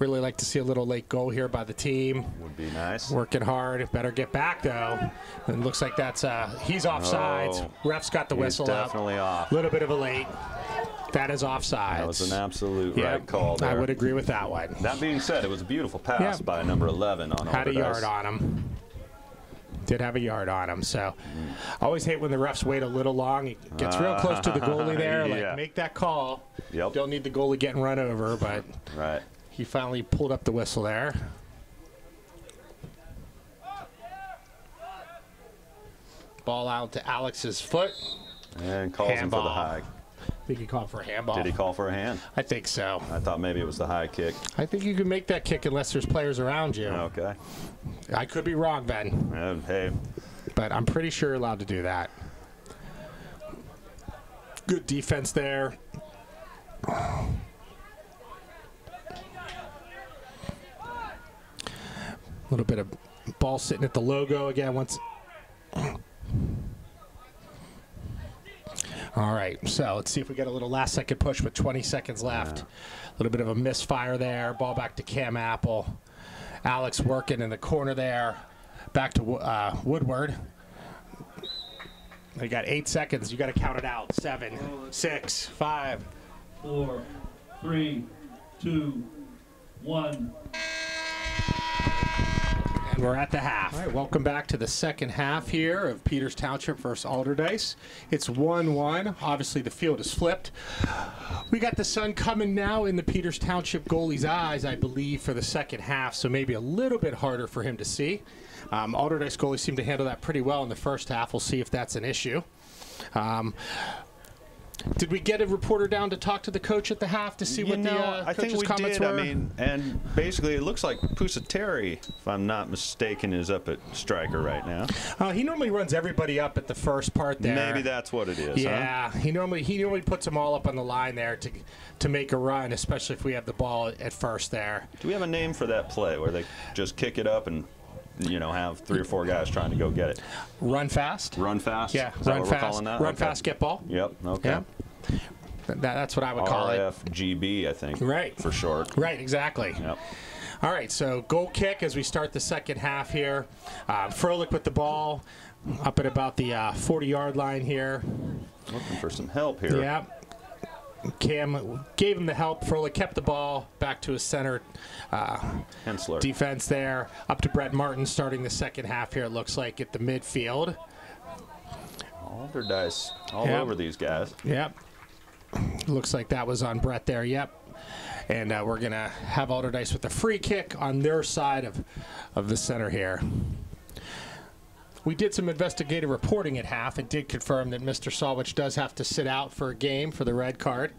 Really like to see a little late goal here by the team. Would be nice. Working hard. Better get back though. And looks like that's uh he's offsides. Oh, Ref's got the whistle up. definitely off. A little bit of a late. That is offsides. That was an absolute Yep, right call there. I would agree with that one. That being said, it was a beautiful pass Yeah. by number 11 on had a yard on him. Did have a yard on him. So, I always hate when the refs wait a little long. He gets real close to the goalie there. Yeah. Like, make that call. Yep. Don't need the goalie getting run over, but Right. he finally pulled up the whistle there. Ball out to Alex's foot. And calls him for the high. I think he called for a handball. Did he call for a hand? I think so. I thought maybe it was the high kick. I think you can make that kick unless there's players around you. Okay. I could be wrong, Ben, And hey, but I'm pretty sure you're allowed to do that. Good defense there. A little bit of ball sitting at the logo again. Once. All All right, so let's see if we get a little last second push with 20 seconds left. A little bit of a misfire there. Ball back to Cam Apple. Alex working in the corner there. Back to uh, Woodward. They got eight seconds. You got to count it out. Seven, six, five. Four, three, two, one. We're at the half. All right, welcome back to the second half here of Peters Township versus Allderdice. It's 1 1. Obviously, the field is flipped. We got the sun coming now in the Peters Township goalie's eyes, I believe, for the second half, so maybe a little bit harder for him to see. Um, Allderdice goalies seemed to handle that pretty well in the first half. We'll see if that's an issue. Um, did we get a reporter down to talk to the coach at the half to see you what know, the uh, I coach's think we comments did. were? I mean, and basically, it looks like Pusateri, if I'm not mistaken, is up at striker right now. uh, he normally runs everybody up at the first part there. Maybe that's what it is. huh? Yeah, he normally he normally puts them all up on the line there to to make a run, especially if we have the ball at first there. Do we have a name for that play where they just kick it up and you know have three or four guys trying to go get it? Run fast. Run fast. Yeah, run fast. Run Okay. fast, get ball. Yep. Okay. Th- that, that's what I would call it. RFGB, I think. Right. For short. Right, exactly. Yep. All right, so goal kick as we start the second half here. Uh, Froelich with the ball up at about the 40 yard line here. Looking for some help here. Yeah. Cam gave him the help. Froelich kept the ball back to his center uh, defense there. Up to Brett Martin starting the second half here, it looks like, at the midfield. Allderdice all Yeah. over these guys. Yep. Looks like that was on Brett there. Yep. And uh, we're going to have Allderdice with the free kick on their side of, of the center here. We did some investigative reporting at half and did confirm that Mr. Salwich does have to sit out for a game for the red card.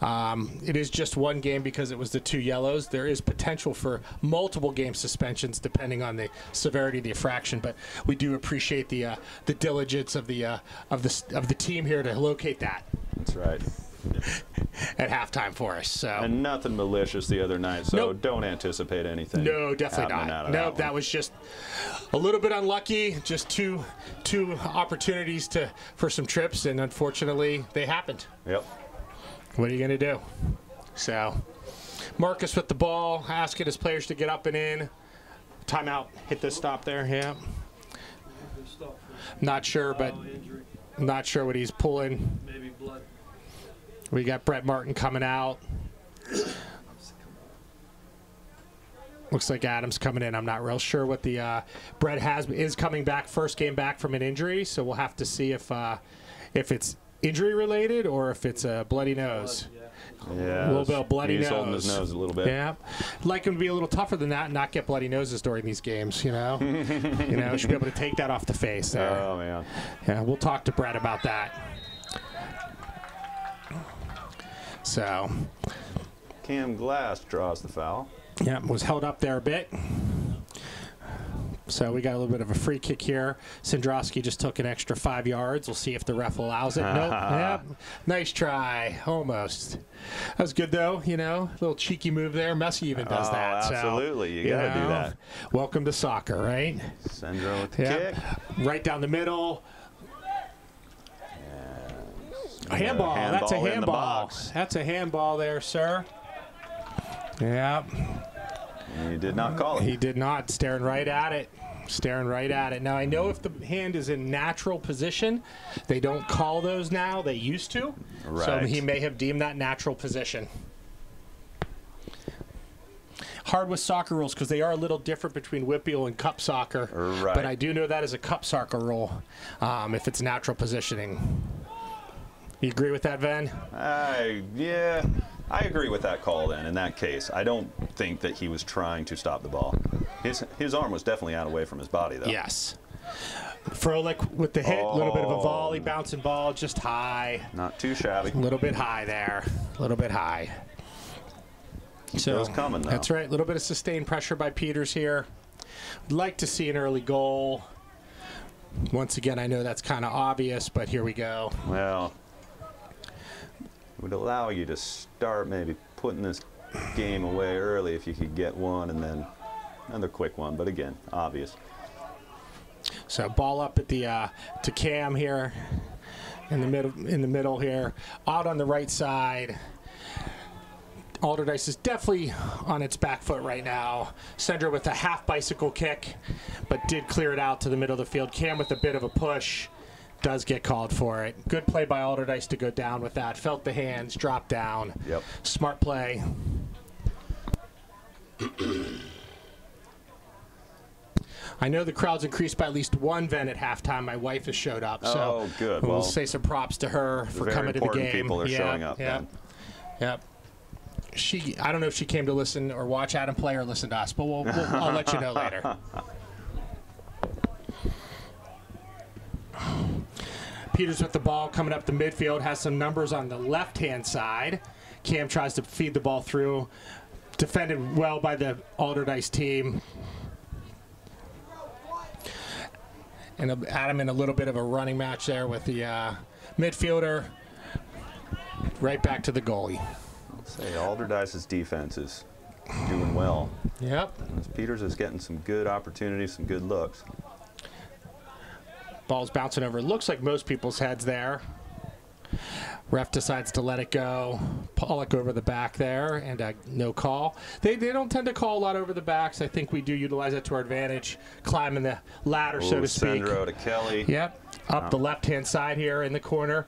Um, it is just one game because it was the two yellows. There is potential for multiple game suspensions depending on the severity of the infraction, but we do appreciate the uh, the diligence of the uh, of the of the team here to locate that That's right. at halftime for us. So And nothing malicious the other night, so Nope. don't anticipate anything. No, definitely happening not. out of No, that, that, was just a little bit unlucky. Just two two opportunities to for some trips, and unfortunately, they happened. Yep. What are you going to do? So, Marcus with the ball, asking his players to get up and in. Timeout. Hit the stop there. Yeah. Not sure, but not sure what he's pulling. maybe blood. We got Brett Martin coming out. Looks like Adams coming in. I'm not real sure what the uh, Brett has is coming back first game back from an injury, so we'll have to see if uh, if it's injury related or if it's a bloody nose. Yeah. A little bit of bloody he's nose. holding his nose a little bit. Yeah, like him to be a little tougher than that and not get bloody noses during these games. You know, you know, should be able to take that off the face. There. Oh man. Yeah, we'll talk to Brett about that. So, Cam Glass draws the foul. yeah, was held up there a bit. So we got a little bit of a free kick here. Sandrowski just took an extra five yards. We'll see if the ref allows it. nope. Yep. Nice try. Almost. That was good though. You know, little cheeky move there. Messi even does Oh, that. so, absolutely. You gotta do that. Welcome to soccer, right? Sendro with the Yeah. kick. Right down the middle. A handball. That's a handball in the handball. box. That's a handball there, sir. Yeah, He did not call it. he did not. Staring right at it. Staring right at it. Now, I know if the hand is in natural position, they don't call those now. They used to. Right. So he may have deemed that natural position. Hard with soccer rules because they are a little different between WPIAL and cup soccer. Right. But I do know that is a cup soccer rule um, if it's natural positioning. You agree with that, Van? I yeah, I agree with that call. Then in that case, I don't think that he was trying to stop the ball. His his arm was definitely out away from his body though. Yes. Froelich with the hit, a little bit of a Oh. volley, bouncing ball, just high. Not too shabby. A little bit high there. A little bit high. So those coming, though. That's right. A little bit of sustained pressure by Peters here. Would like to see an early goal. Once again, I know that's kind of obvious, but here we go. Well, would allow you to start maybe putting this game away early if you could get one and then another quick one. But again, obvious. So ball up at the uh, to Cam here. in the middle in the middle here, out on the right side. Allderdice is definitely on its back foot right now. Sendra with a half bicycle kick, but did clear it out to the middle of the field. Cam with a bit of a push, does get called for it. Good play by Allderdice to go down with that. Felt the hands, drop down. Yep. Smart play. I know the crowd's increased by at least one vent at halftime. My wife has showed up, so Oh, good. we'll Well, say some props to her for coming to the game. people are Yep, showing up. Yep. Yep. She, I don't know if she came to listen or watch Adam play or listen to us, but we'll, we'll I'll let you know later. Peters with the ball coming up the midfield has some numbers on the left hand side. Cam tries to feed the ball through, defended well by the Allderdice team. And Adam in a little bit of a running match there with the uh, midfielder. Right back to the goalie. Say Allderdice's defense is doing well. Yep. Peters is getting some good opportunities, some good looks. Ball's bouncing over. Looks like most people's heads there. Ref decides to let it go. Pollock over the back there, and uh, no call. They, they don't tend to call a lot over the backs. I think we do utilize that to our advantage, climbing the ladder, so to speak. Sendro to Kelly. Yep, up the left hand side here in the corner.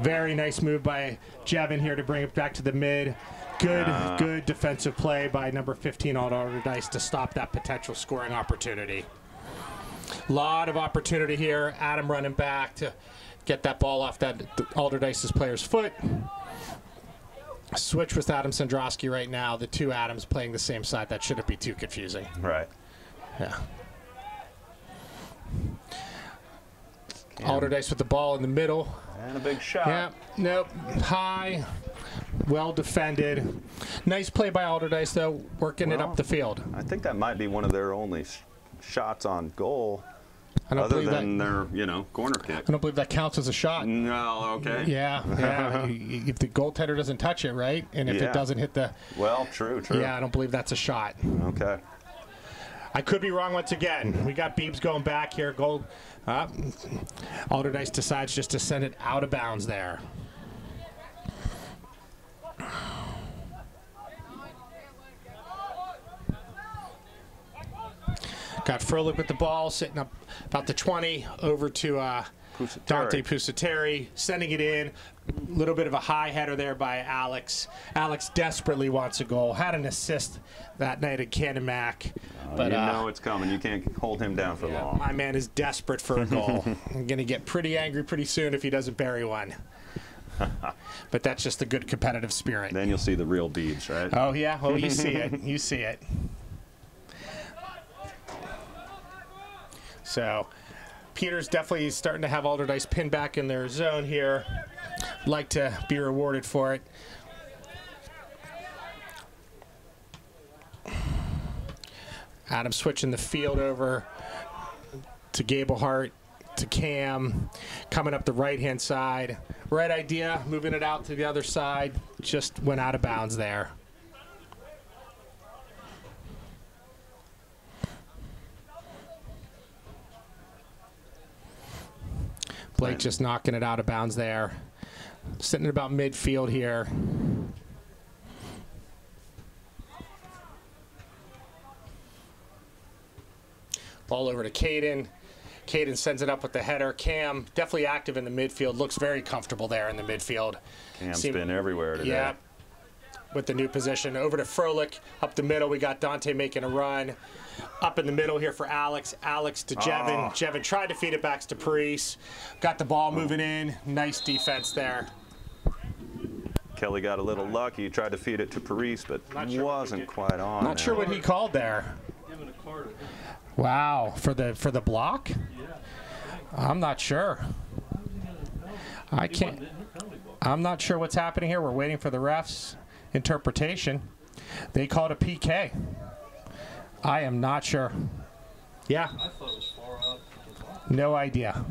Very nice move by Jevin here to bring it back to the mid. Good, good defensive play by number 15 on Allderdice to stop that potential scoring opportunity. Lot of opportunity here. Adam running back to get that ball off that Allderdice's player's foot. Switch with Adam Sandrowski right now. The two Adams playing the same side. That shouldn't be too confusing. Right. Yeah. Allderdice with the ball in the middle. And a big shot. Yeah, nope. High, well defended. Nice play by Allderdice, though, working it up the field. I think that might be one of their only sh- shots on goal, I don't other believe than that. their, you know, corner kick. I don't believe that counts as a shot. No, okay. Yeah, yeah. if the goaltender doesn't touch it, right, and if Yeah. it doesn't hit the, Well, true, true. yeah, I don't believe that's a shot. Okay. I could be wrong once again. We got Beebs going back here. Gold. Uh, Allderdice decides just to send it out of bounds there. Got Froelich with the ball, sitting up about the 20, over to uh, Pusateri. Dante Pusateri, sending it in. A little bit of a high header there by Alex. Alex desperately wants a goal. Had an assist that night at Canon-Mac. but you uh, know it's coming. You can't hold him down for yeah, long. my man is desperate for a goal. I'm going to get pretty angry pretty soon if he doesn't bury one. but that's just a good competitive spirit. Then you'll see the real beads, right? Oh yeah, oh you see it, you see it. So, Peter's definitely starting to have Allderdice pinned back in their zone here. Like to be rewarded for it. Adam switching the field over to Gablehart, to Cam, coming up the right hand side. Right idea, moving it out to the other side. Just went out of bounds there. Blake just knocking it out of bounds there. Sitting at about midfield here. Ball over to Caden. Caden sends it up with the header. Cam definitely active in the midfield. Looks very comfortable there in the midfield. Cam's Seem- been everywhere today. Yeah. With the new position. Over to Froelich. Up the middle, we got Dante making a run. Up in the middle here for Alex. Alex to Jevin. Oh. Jevin tried to feed it back to Paris. Got the ball moving in. Nice defense there. Kelly got a little lucky. Tried to feed it to Paris, but sure wasn't quite on. Not sure what he called there. Given a card, I think. Wow, for the for the block? I'm not sure. I can't. wasn't in the penalty book. I'm not sure what's happening here. We're waiting for the refs' interpretation. They called a PK. I am not sure. Yeah, I thought it was far out. to the box. no idea.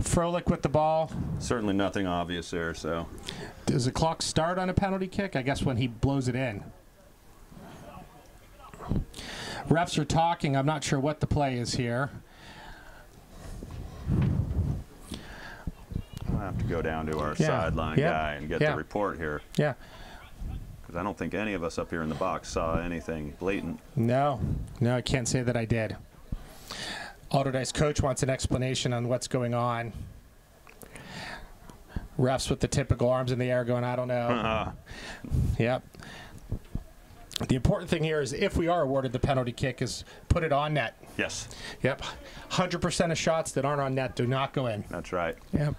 Froelich with the ball. Certainly nothing obvious there. So Does the clock start on a penalty kick? I guess when he blows it in. Refs are talking. I'm not sure what the play is here. I'll have to go down to our Yeah, sideline yeah, guy and get yeah. the report here Yeah. I don't think any of us up here in the box saw anything blatant. No, no, I can't say that I did. Allderdice coach wants an explanation on what's going on. Refs with the typical arms in the air going, I don't know. Uh -huh. Yep. The important thing here is if we are awarded the penalty kick is put it on net. yes, Yep. 100% of shots that aren't on net do not go in. that's right. Yep.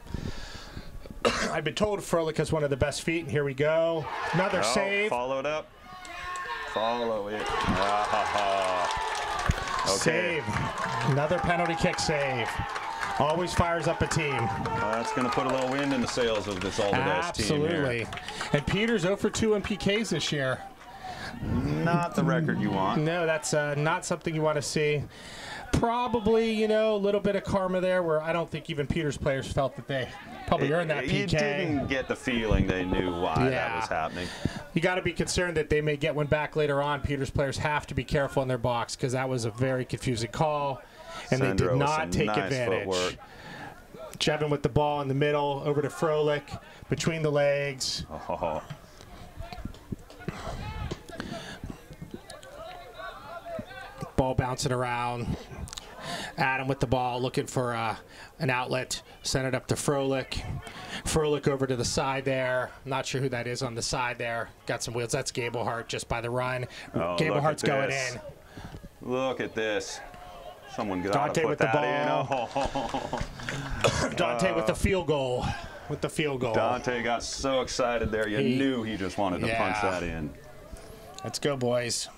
I've been told Froelich has one of the best feet, and here we go. Another Oh, save. Followed up. Follow it. Ah, okay. Save. Another penalty kick save. Always fires up a team. Well, that's going to put a little wind in the sails of this Allderdice team Absolutely. And Peter's 0 for 2 in PKs this year. Not the record you want. No, that's uh, not something you want to see. Probably, you know, a little bit of karma there where I don't think even Peter's players felt that they probably earned that PK. You didn't get the feeling they knew why that was happening. You got to be concerned that they may get one back later on. Peter's players have to be careful in their box because that was a very confusing call, and they did not take nice advantage. footwork. Jevin with the ball in the middle, over to Froelich, between the legs. Oh, Ball bouncing around. Adam with the ball, looking for uh, an outlet. Sent it up to Froelich. Froelich over to the side there. I'm Not sure who that is on the side there. Got some wheels. That's Gablehart just by the run. Oh, Gablehart's going in. look at this. Someone got Dante with the ball. in. Oh, Dante with the field goal. With the field goal. Dante got so excited there. You He- knew he just wanted to punch that in. Let's go, boys.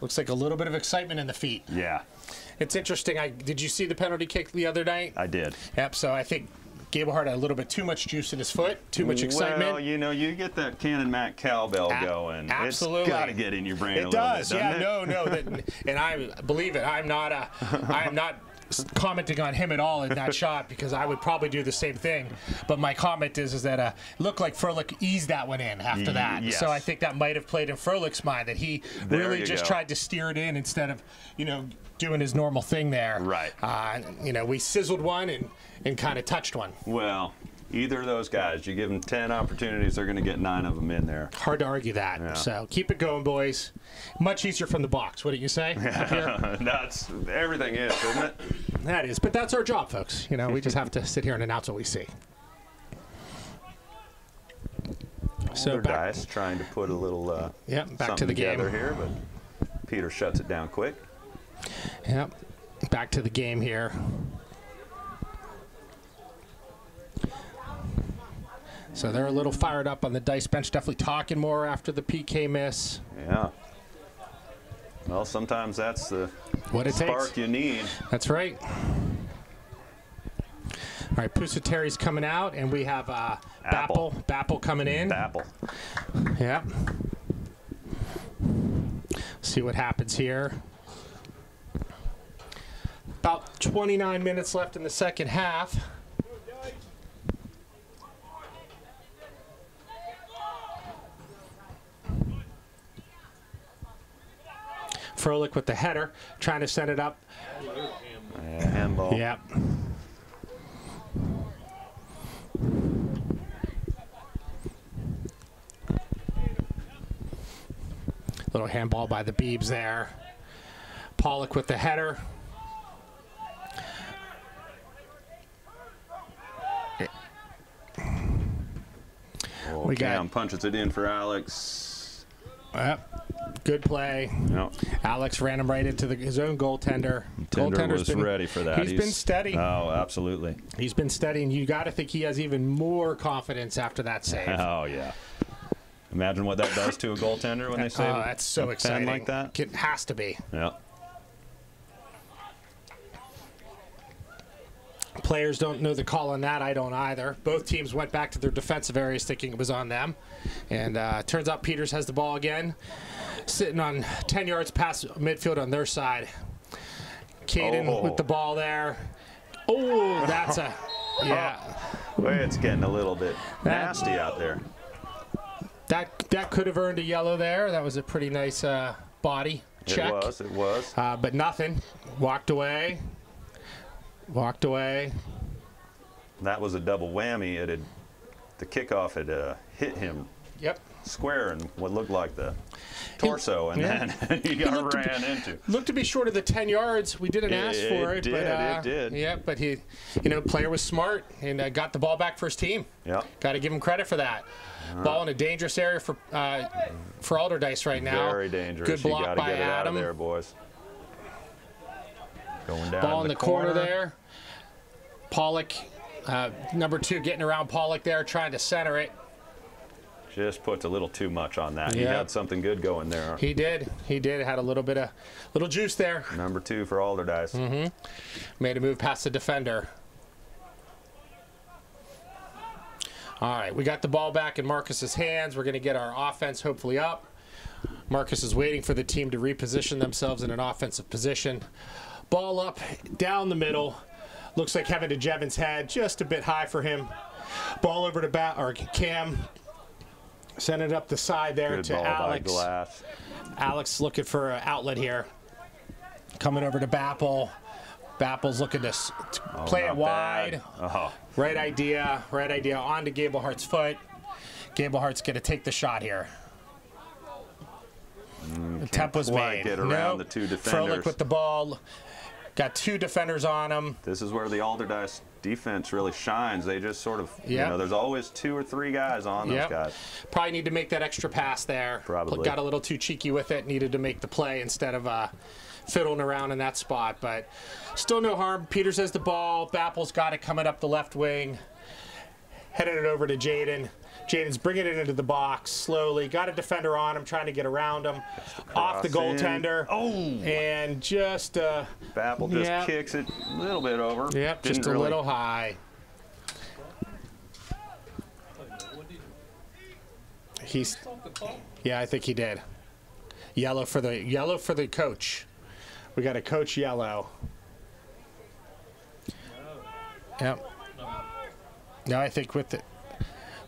Looks like a little bit of excitement in the feet. Yeah, It's interesting. I did you see the penalty kick the other night? I did. Yep. So I think Gablehart had a little bit too much juice in his foot, too much excitement. Well, you know, you get that Canon-Mac cowbell A- going. Absolutely, It's got to get in your brain a It does, bit, yeah. it? No, no, that, and I believe it. I'm not a, I am not commenting on him at all in that shot because I would probably do the same thing. But my comment is, is that uh, looked like Froelich eased that one in after that. yes. So I think that might have played in Froelich's mind that he There really just go. tried to steer it in instead of, you know, doing his normal thing there. Right. Uh, you know, we sizzled one and and kind of touched one. Well, either of those guys, you give them 10 opportunities, they're going to get nine of them in there. Hard to argue that. Yeah. So keep it going, boys. Much easier from the box. What do you say? That's everything is, isn't it? That is, but that's our job, folks. You know, we just have to sit here and announce what we see. So back, dice trying to put a little uh, Yep, back to the game. here, but Peter shuts it down quick. yep, back to the game here. So they're a little fired up on the dice bench. Definitely talking more after the PK miss. Yeah. Well, sometimes that's the What it spark takes. you need. That's right. All right, Pusateri's coming out, and we have uh, Apple. Bappel, Bappel coming in. Apple. Yep. See what happens here. About 29 minutes left in the second half. Froelich with the header, trying to send it up. Yeah, handball. Yep. Little handball by the Beebs there. Pollock with the header. Oh, We got- Cam punches it in for Alex. Yep. Good play. No, Alex ran him right into the, his own goaltender. Tender Goaltender's was been- ready for that. He's been steady. Oh, absolutely. He's been steady, and you got to think he has even more confidence after that save. Oh, yeah. Imagine what that does to a goaltender when they save oh, that's so exciting. like that. It has to be. Yeah. Players don't know the call on that. I don't either. Both teams went back to their defensive areas thinking it was on them. And uh, turns out Peters has the ball again, sitting on 10 yards past midfield on their side. Caden Oh. with the ball there. Oh, that's a. Yeah. It's getting a little bit That- nasty out there. That, that could have earned a yellow there. That was a pretty nice uh, body check. It was. It was. Uh, but nothing. Walked away. Walked away. that was a double whammy. It had the kickoff had uh, hit him Yep. square and what looked like the torso, and yeah. then he got looked to be- ran into. Looked to be short of the 10 yards. We didn't It- ask for it it, but did, uh, it did. Yeah, but he, you know, player was smart and uh, got the ball back for his team. Yep. Got to give him credit for that. Ball in a dangerous area for uh, for Allderdice right now. Very dangerous. Good block by get it out Adam. of there, boys. Going down Ball in the corner, there. Pollock, uh, number two, getting around Pollock there, trying to center it. Just puts a little too much on that. He had something good going there. He did. He did. Had a little bit of little juice there. Number two for Allderdice. Mm-hmm. Made a move past the defender. All right, we got the ball back in Marcus's hands. We're going to get our offense hopefully up. Marcus is waiting for the team to reposition themselves in an offensive position. Ball up, down the middle. Looks like Kevin DeJevin's head just a bit high for him. Ball over to bat or Cam. Send it up the side there Good to Alex. Alex looking for an outlet here. Coming over to Bappel. Bappel's looking to, to play it Oh, wide. Oh, Right idea. Right idea. On to Gablehart's foot. Gablehart's going to take the shot here. the temp was Mm, made. get around Nope. the two Froelich defenders. with the ball. Got two defenders on him. this is where the Allderdice defense really shines. They just sort of, you know, there's always two or three guys on those guys. Probably need to make that extra pass there. Probably. Got a little too cheeky with it. Needed to make the play instead of uh, fiddling around in that spot. But still no harm. Peters has the ball. Bappel's got it coming up the left wing. Headed it over to Jaden. Jaden's bringing it into the box slowly. Got a defender on him, trying to get around him. Off the goaltender. Oh, And just, uh, Bappel just Yep. kicks it a little bit over. yep, Didn't just a really- little high. What do you- He's Stop the call. Yeah, I think he did. Yellow for the yellow for the coach. We got a coach yellow. Yep. No, I think with the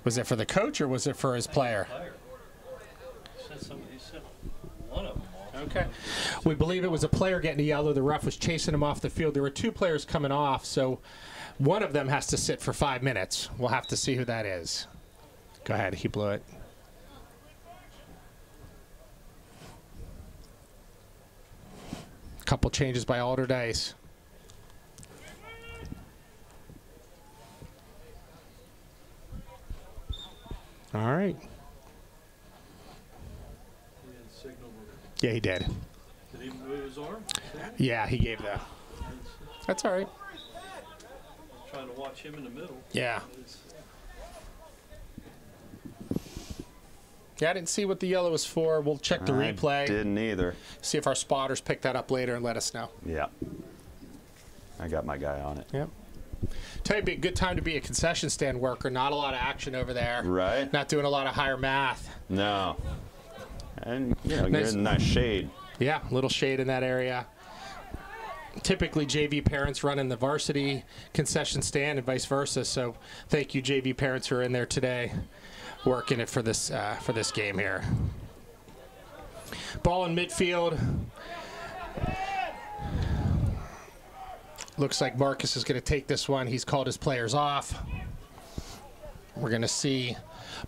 was it for the coach or was it for his player? Fire. He said somebody, he said one of them. also. Okay. We believe it was a player getting a yellow. The ref was chasing him off the field. There were two players coming off, so one of them has to sit for five minutes. We'll have to see who that is. Go ahead. He blew it. Couple changes by Allderdice. All right. He had signal. Yeah, he did. Did he move his arm? Yeah, he gave that. That's all right. Trying to watch him in the middle. Yeah. Yeah, I didn't see what the yellow was for. We'll check the I replay. Didn't either. See if our spotters pick that up later and let us know. Yeah. I got my guy on it. Yep. Tell you, it'd be a good time to be a concession stand worker. Not a lot of action over there. Right? Not doing a lot of higher math. No. And, you know, you're Nice. in nice shade. Yeah, little shade in that area. Typically, JV parents run in the varsity concession stand and vice versa. So, thank you, JV parents who are in there today, working it for this uh, for this game here. Ball in midfield. Looks like Marcus is going to take this one. He's called his players off. We're going to see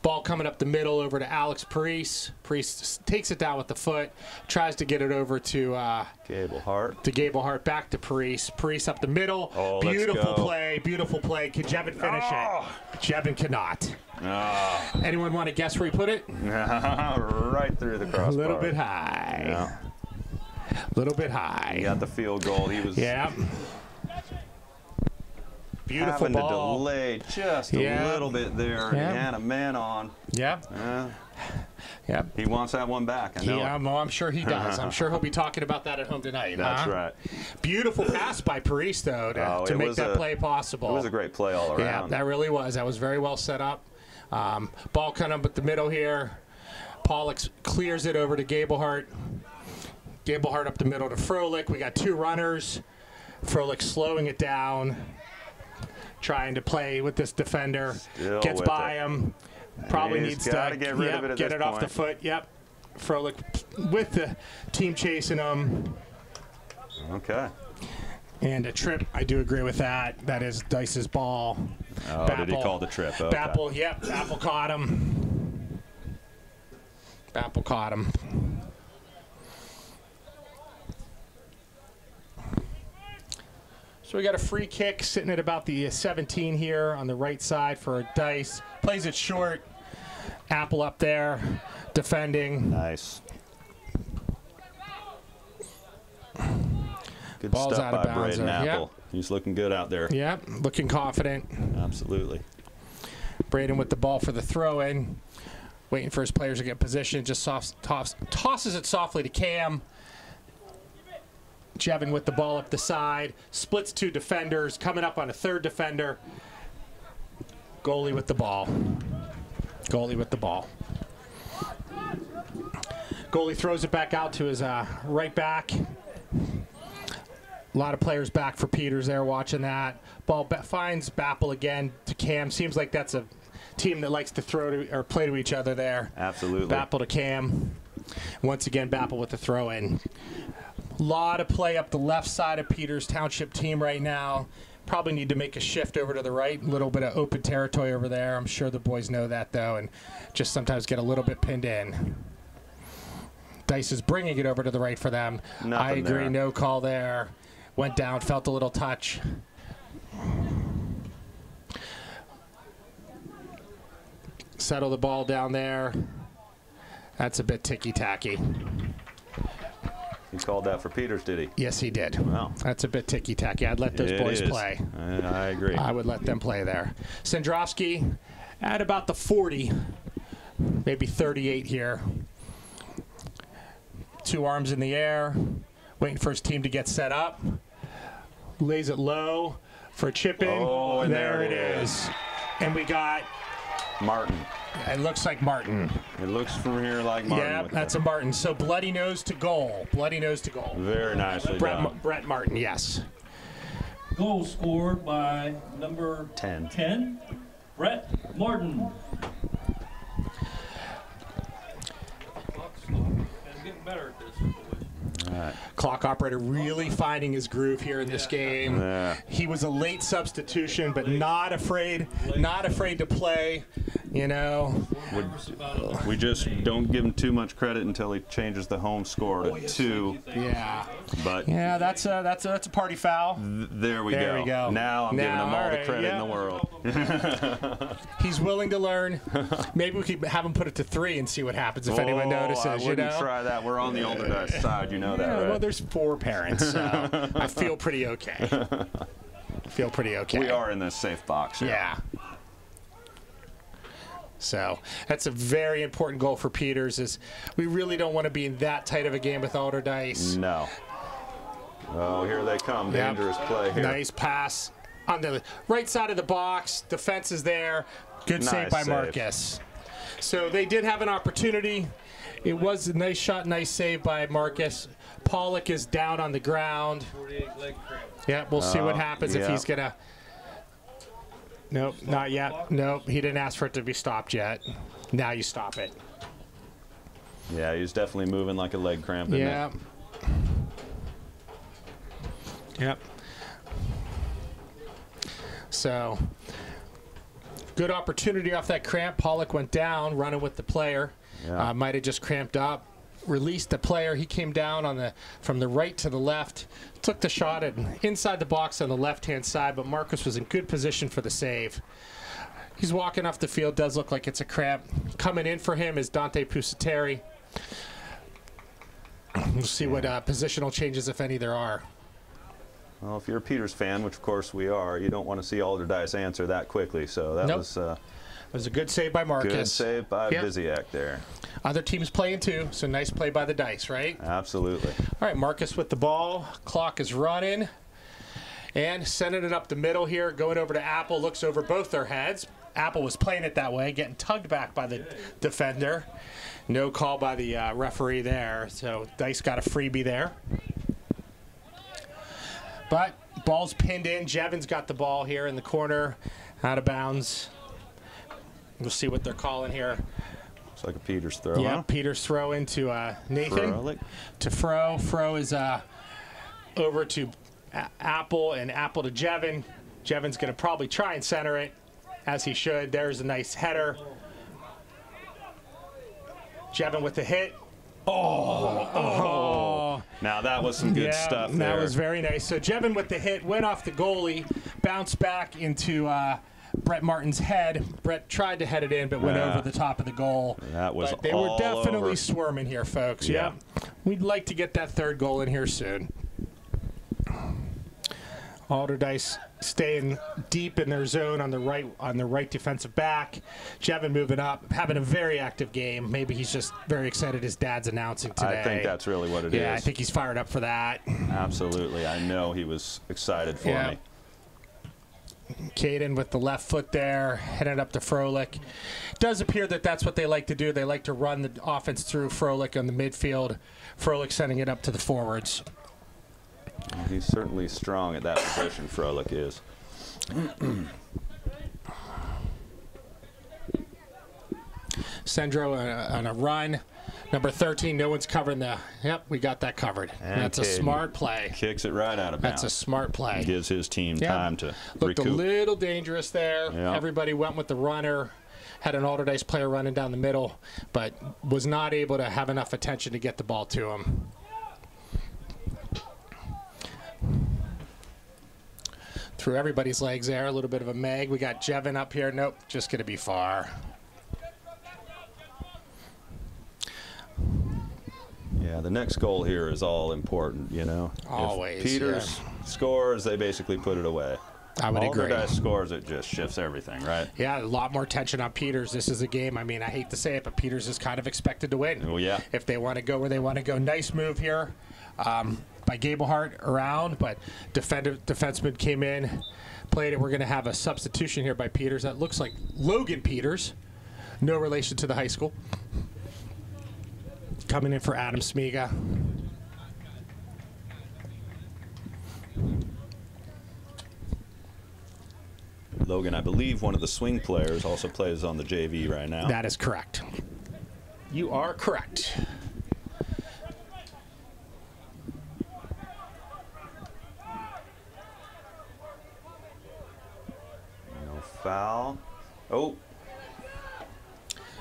ball coming up the middle over to Alex. Parise s- takes it down with the foot, tries to get it over to uh, Gablehart. to Gablehart, back to Parise. Parise up the middle. Oh, beautiful play, beautiful play. Can Jevin finish Oh. it? Jevin cannot. Ah, Anyone want to guess where he put it? right through the crossbar. A little bit high. Yeah. A little bit high. He got the field goal. He was Yeah. Beautiful having ball. to delay just a little bit there. and Yeah. He had a man on. Yeah. Uh, Yeah. he wants that one back. I know. Yeah, I'm, I'm sure he does. I'm sure he'll be talking about that at home tonight. That's huh? right. Beautiful pass by Parise, though, to, Oh, to make that a- play possible. It was a great play all around. Yeah, that really was. That was very well set up. Um, ball kind of up the middle here. Pollock clears it over to Gablehart. Gablehart up the middle to Froelich. We got two runners. Froelich slowing it down, trying to play with this defender. Still Gets by it. him. Probably He's needs to get rid yep, of it get it off the foot. Yep. Froelich with the team chasing him. Okay. And a trip, I do agree with that. That is Dice's ball. Oh, did he call the trip? Okay. Bappel, yep. Bappel caught him. Bappel caught him. So we got a free kick sitting at about the uh, 17 here on the right side for a dice. Plays it short. Apple up there defending. Nice. Good Ball's stuff out by Braden there. Yep. Apple. He's looking good out there. Yep, looking confident. Absolutely. Braden with the ball for the throw in. Waiting for his players to get positioned. Just soft, toss, tosses it softly to Cam. Jevin with the ball up the side. Splits two defenders. Coming up on a third defender. Goalie with the ball. Goalie with the ball. Goalie throws it back out to his uh, right back. A lot of players back for Peters there watching that. Ball ba- finds Bappel again to Cam. Seems like that's a team that likes to throw to, or play to each other there. Absolutely. Bappel to Cam. Once again, Bappel with the throw in. Lot of play up the left side of Peters Township team right now. Probably need to make a shift over to the right. A little bit of open territory over there. I'm sure the boys know that though, and just sometimes get a little bit pinned in. Dice is bringing it over to the right for them. I agree. there. No call there. Went down, felt a little touch. Settle the ball down there. That's a bit ticky tacky. He called that for Peters, did he? Yes, he did. Wow. That's a bit ticky tacky. I'd let those It boys is. play. I, agree. I would let them play there. Sandrowski at about the 40, maybe 38 here. Two arms in the air, waiting for his team to get set up. Lays it low for a chip in. Oh, and there, there it it is. And we got, Martin. It looks like Martin. Mm. It looks from here like Martin. yeah, with that's a Martin. So bloody nose to goal. Bloody nose to goal. very nicely Brett, done. Ma- Brett Martin, yes. Goal scored by number 10. 10, Brett Martin. It's getting better at this, boys. Clock operator really finding his groove here in this game. Yeah. He was a late substitution, but not afraid, not afraid to play. You know, Nervous. We just don't give him too much credit until he changes the home score to two. yeah, But yeah. That's a that's a that's a party foul. th- there we There go. we go. Now I'm giving him all all the credit yeah. in the world. He's willing to learn. Maybe we could have him put it to three and see what happens if oh, anyone Oh, notices. I you wouldn't know. try that. We're on the older side. You know that, Yeah, right? well, there's four parents, so I feel pretty okay. I feel pretty okay. we are in this safe box. Here. Yeah. So that's a very important goal for Peters. Is we really don't want to be in that tight of a game with Allderdice. No. Oh, here they come. Yep. Dangerous play here. Nice pass on the right side of the box. Defense is there. Good save by save. Marcus. So they did have an opportunity. It was a nice shot, nice save by Marcus. Pollock is down on the ground. 48 leg cramp. Yeah, we'll see what Oh, happens if he's gonna. Nope, not yet. Nope, he didn't ask for it to be stopped yet. Now you stop it. Yeah, he's definitely moving like a leg cramp. Yeah. Yep. So, good opportunity off that cramp. Pollock went down, running with the player. Yeah. Uh, Might have just cramped up. Released the player. He came down on the from the right to the left. Took the shot at inside the box on the left hand side, but Marcus was in good position for the save. He's walking off the field. Does look like it's a cramp. Coming in for him is Dante Pusateri. We'll see what uh, positional changes, if any, there are. Well, if you're a Peters fan, which of course we are, you don't want to see Allderdice answer that quickly. So that Nope. was uh, was a good save by Marcus. good save by Yep. Biziak there. Other teams playing too, so nice play by the dice, right? Absolutely. All right, Marcus with the ball. Clock is running. And sending it up the middle here, going over to Apple, looks over both their heads. Apple was playing it that way, getting tugged back by the defender. No call by the uh, referee there, so Dice got a freebie there. But ball's pinned in. Jevin's got the ball here in the corner, out of bounds. We'll see what they're calling here. Looks like a Peters throw. Yeah, huh? Peter's throw into uh, Nathan Froelich. to Fro. Fro is uh, over to A- Apple and Apple to Jevin. Jevin's going to probably try and center it. as he should. There's a nice header. Jevin with the hit. Oh oh. now that was some good yeah, stuff that was very nice. So Jevin with the hit went off the goalie, bounced back into uh, Brett Martin's head. Brett tried to head it in, but went Yeah. over the top of the goal. That was But they were definitely over. swarming here, folks. Yeah. Yeah. We'd like to get that third goal in here soon. Allderdice staying deep in their zone on the right on the right defensive back. Jevin moving up, having a very active game. Maybe he's just very excited his dad's announcing today. I think that's really what it is. yeah, I think he's fired up for that. Absolutely. I know he was excited for Yeah. me. Caden with the left foot there, heading up to Froelich. Does appear that that's what they like to do. They like to run the offense through Froelich on the midfield. Froelich sending it up to the forwards. He's certainly strong at that position, Froelich is. Sandro on a, on a run. Number 13, no one's covering the. Yep, we got that covered. And that's a smart play. Kicks it right out of bounds. That's a smart play. Gives his team Yeah. time to Looked a little dangerous there. Yeah. Everybody went with the runner. Had an Allderdice player running down the middle, but was not able to have enough attention to get the ball to him. Through everybody's legs there, a little bit of a mag. We got Jevin up here. Nope, just going to be far. Yeah, the next goal here is all important, you know. Always, If Peters scores, they basically put it away. I would agree. Allderdice scores, it just shifts everything, right? Yeah, a lot more tension on Peters. This is a game. I mean, I hate to say it, but Peters is kind of expected to win. Oh, yeah. If they want to go where they want to go. Nice move here um, by Gablehart around, but defender, defenseman came in, played it. We're going to have a substitution here by Peters. That looks like Logan Peters. No relation to the high school. Coming in for Adam Smiga. Logan, I believe one of the swing players also plays on the JV right now. That is correct. You are correct. no foul. Oh.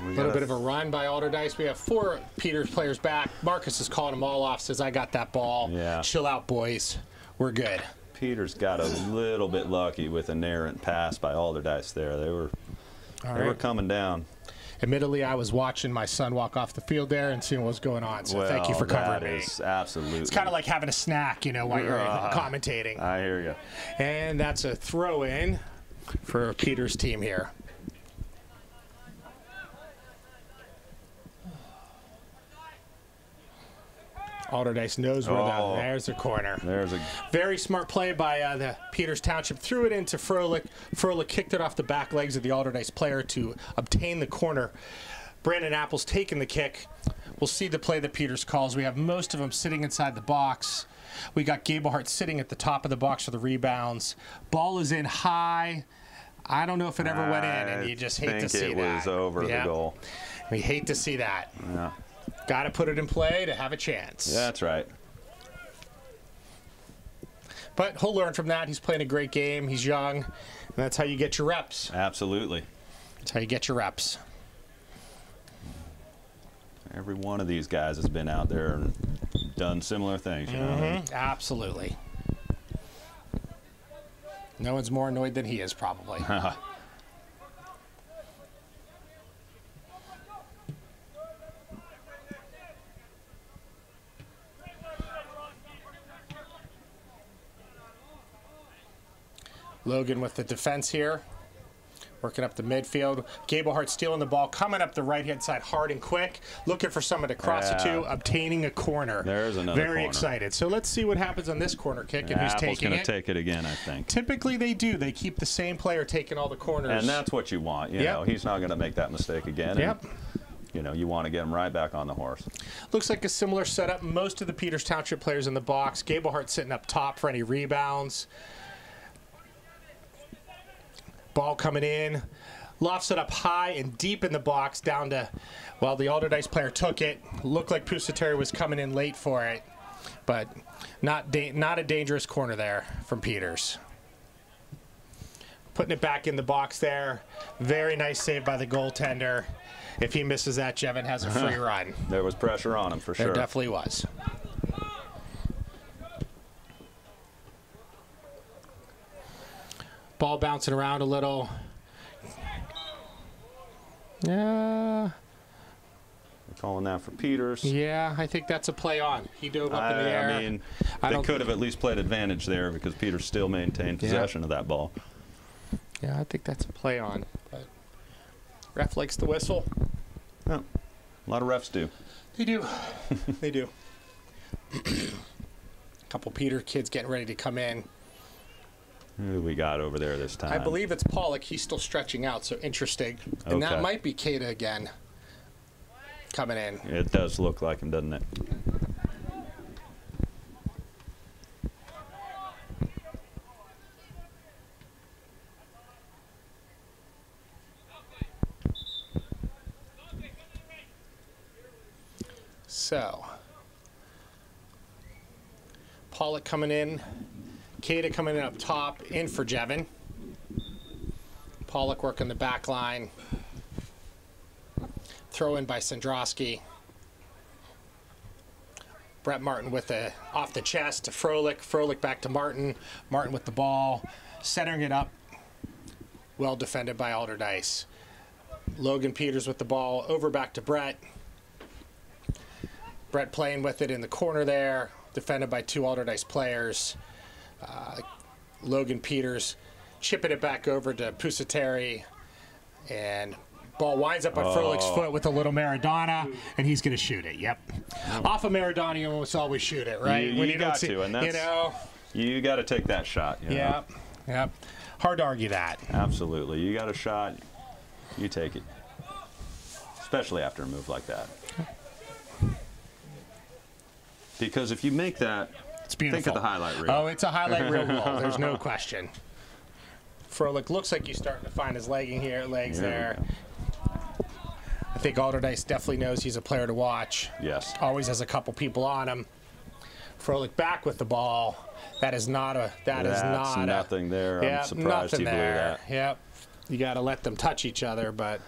We A little bit of a run by Allderdice. We have four Peters players back. Marcus is calling them all off. Says, "I got that ball. Yeah. Chill out, boys. We're good." Peters got a little bit lucky with an errant pass by Allderdice there. They were All they were coming down. Admittedly, I was watching my son walk off the field there and seeing what was going on. So thank you for Well, covering that me. is absolutely. It's kind of like having a snack, you know, while you're Ah. commentating. I hear you. And that's a throw in for Peters' team here. Allderdice knows where Oh. that. There's the corner. There's a Very smart play by uh, the Peters Township. Threw it into Froelich. Froelich kicked it off the back legs of the Allderdice player to obtain the corner. Brandon Apple's taking the kick. We'll see the play that Peters calls. We have most of them sitting inside the box. We got Gablehart sitting at the top of the box for the rebounds. Ball is in high. I don't know if it ever went in, and I you just hate to think see it was over the goal. We hate to see that. Yeah, Got to put it in play to have a chance. Yeah, that's right. But he'll learn from that. He's playing a great game. He's young. And that's how you get your reps. Absolutely. That's how you get your reps. Every one of these guys has been out there and done similar things. You know? Mm-hmm. Absolutely. No one's more annoyed than he is, probably. Logan with the defense here. Working up the midfield. Gablehart stealing the ball, coming up the right hand side hard and quick, looking for someone to cross it to, obtaining a corner. There's another Very corner. excited. So let's see what happens on this corner kick and who's taking going it. to take it again, I think. Typically, they do. They keep the same player taking all the corners. And that's what you want. You Yep. know, he's not going to make that mistake again. Yep. you know, you want to get him right back on the horse. Looks like a similar setup. Most of the Peters Township players in the box. Gablehart sitting up top for any rebounds. Ball coming in. Lofts it up high and deep in the box down to, well, the Allderdice player took it. Looked like Pusateri was coming in late for it, but not not a dangerous corner there from Peters. putting it back in the box there. Very nice save by the goaltender. If he misses that, Jevin has a uh-huh. free run. There was pressure on him for There sure. definitely was. Ball bouncing around a little. Yeah, Calling that for Peters. yeah, I think that's a play on. He dove up in the air. I mean, I they could have at least played advantage there because Peters still maintained Yeah. possession of that ball. yeah, I think that's a play on. But ref likes the whistle. Yeah. A lot of refs do. They do. they do. a couple Peter kids getting ready to come in. Who do we got over there this time? I believe it's Pollock. He's still stretching out, so interesting. And that might be Kada again coming in. It does look like him, doesn't it? So, Pollock coming in, Kada coming in up top, in for Jevin. Pollock working the back line. Throw in by Sandrowski. Brett Martin with the off the chest to Froelich. Froelich back to Martin. Martin with the ball, centering it up. Well defended by Allderdice. Logan Peters with the ball over back to Brett. Brett playing with it in the corner there, defended by two Allderdice players. Uh, Logan Peters chipping it back over to Pusateri, and ball winds up on Froelich's foot with a little Maradona, and he's going to shoot it. Yep, off of Maradona, you almost always shoot it, right? You- you got to, and that's, you know, You got to take that shot. you know? yep, yep. Hard to argue that. Absolutely. You got a shot, you take it. Especially after a move like that. Because if you make that, It's beautiful. think of the highlight reel. Oh, it's a highlight reel goal. There's no question. Froelich looks like he's starting to find his legging here, legs There there. I think Allderdice definitely knows he's a player to watch. Yes. Always has a couple people on him. Froelich back with the ball. That is not a. That is That's not nothing there. A, yeah, I'm surprised nothing he blew there. that. Yep. You got to let them touch each other, but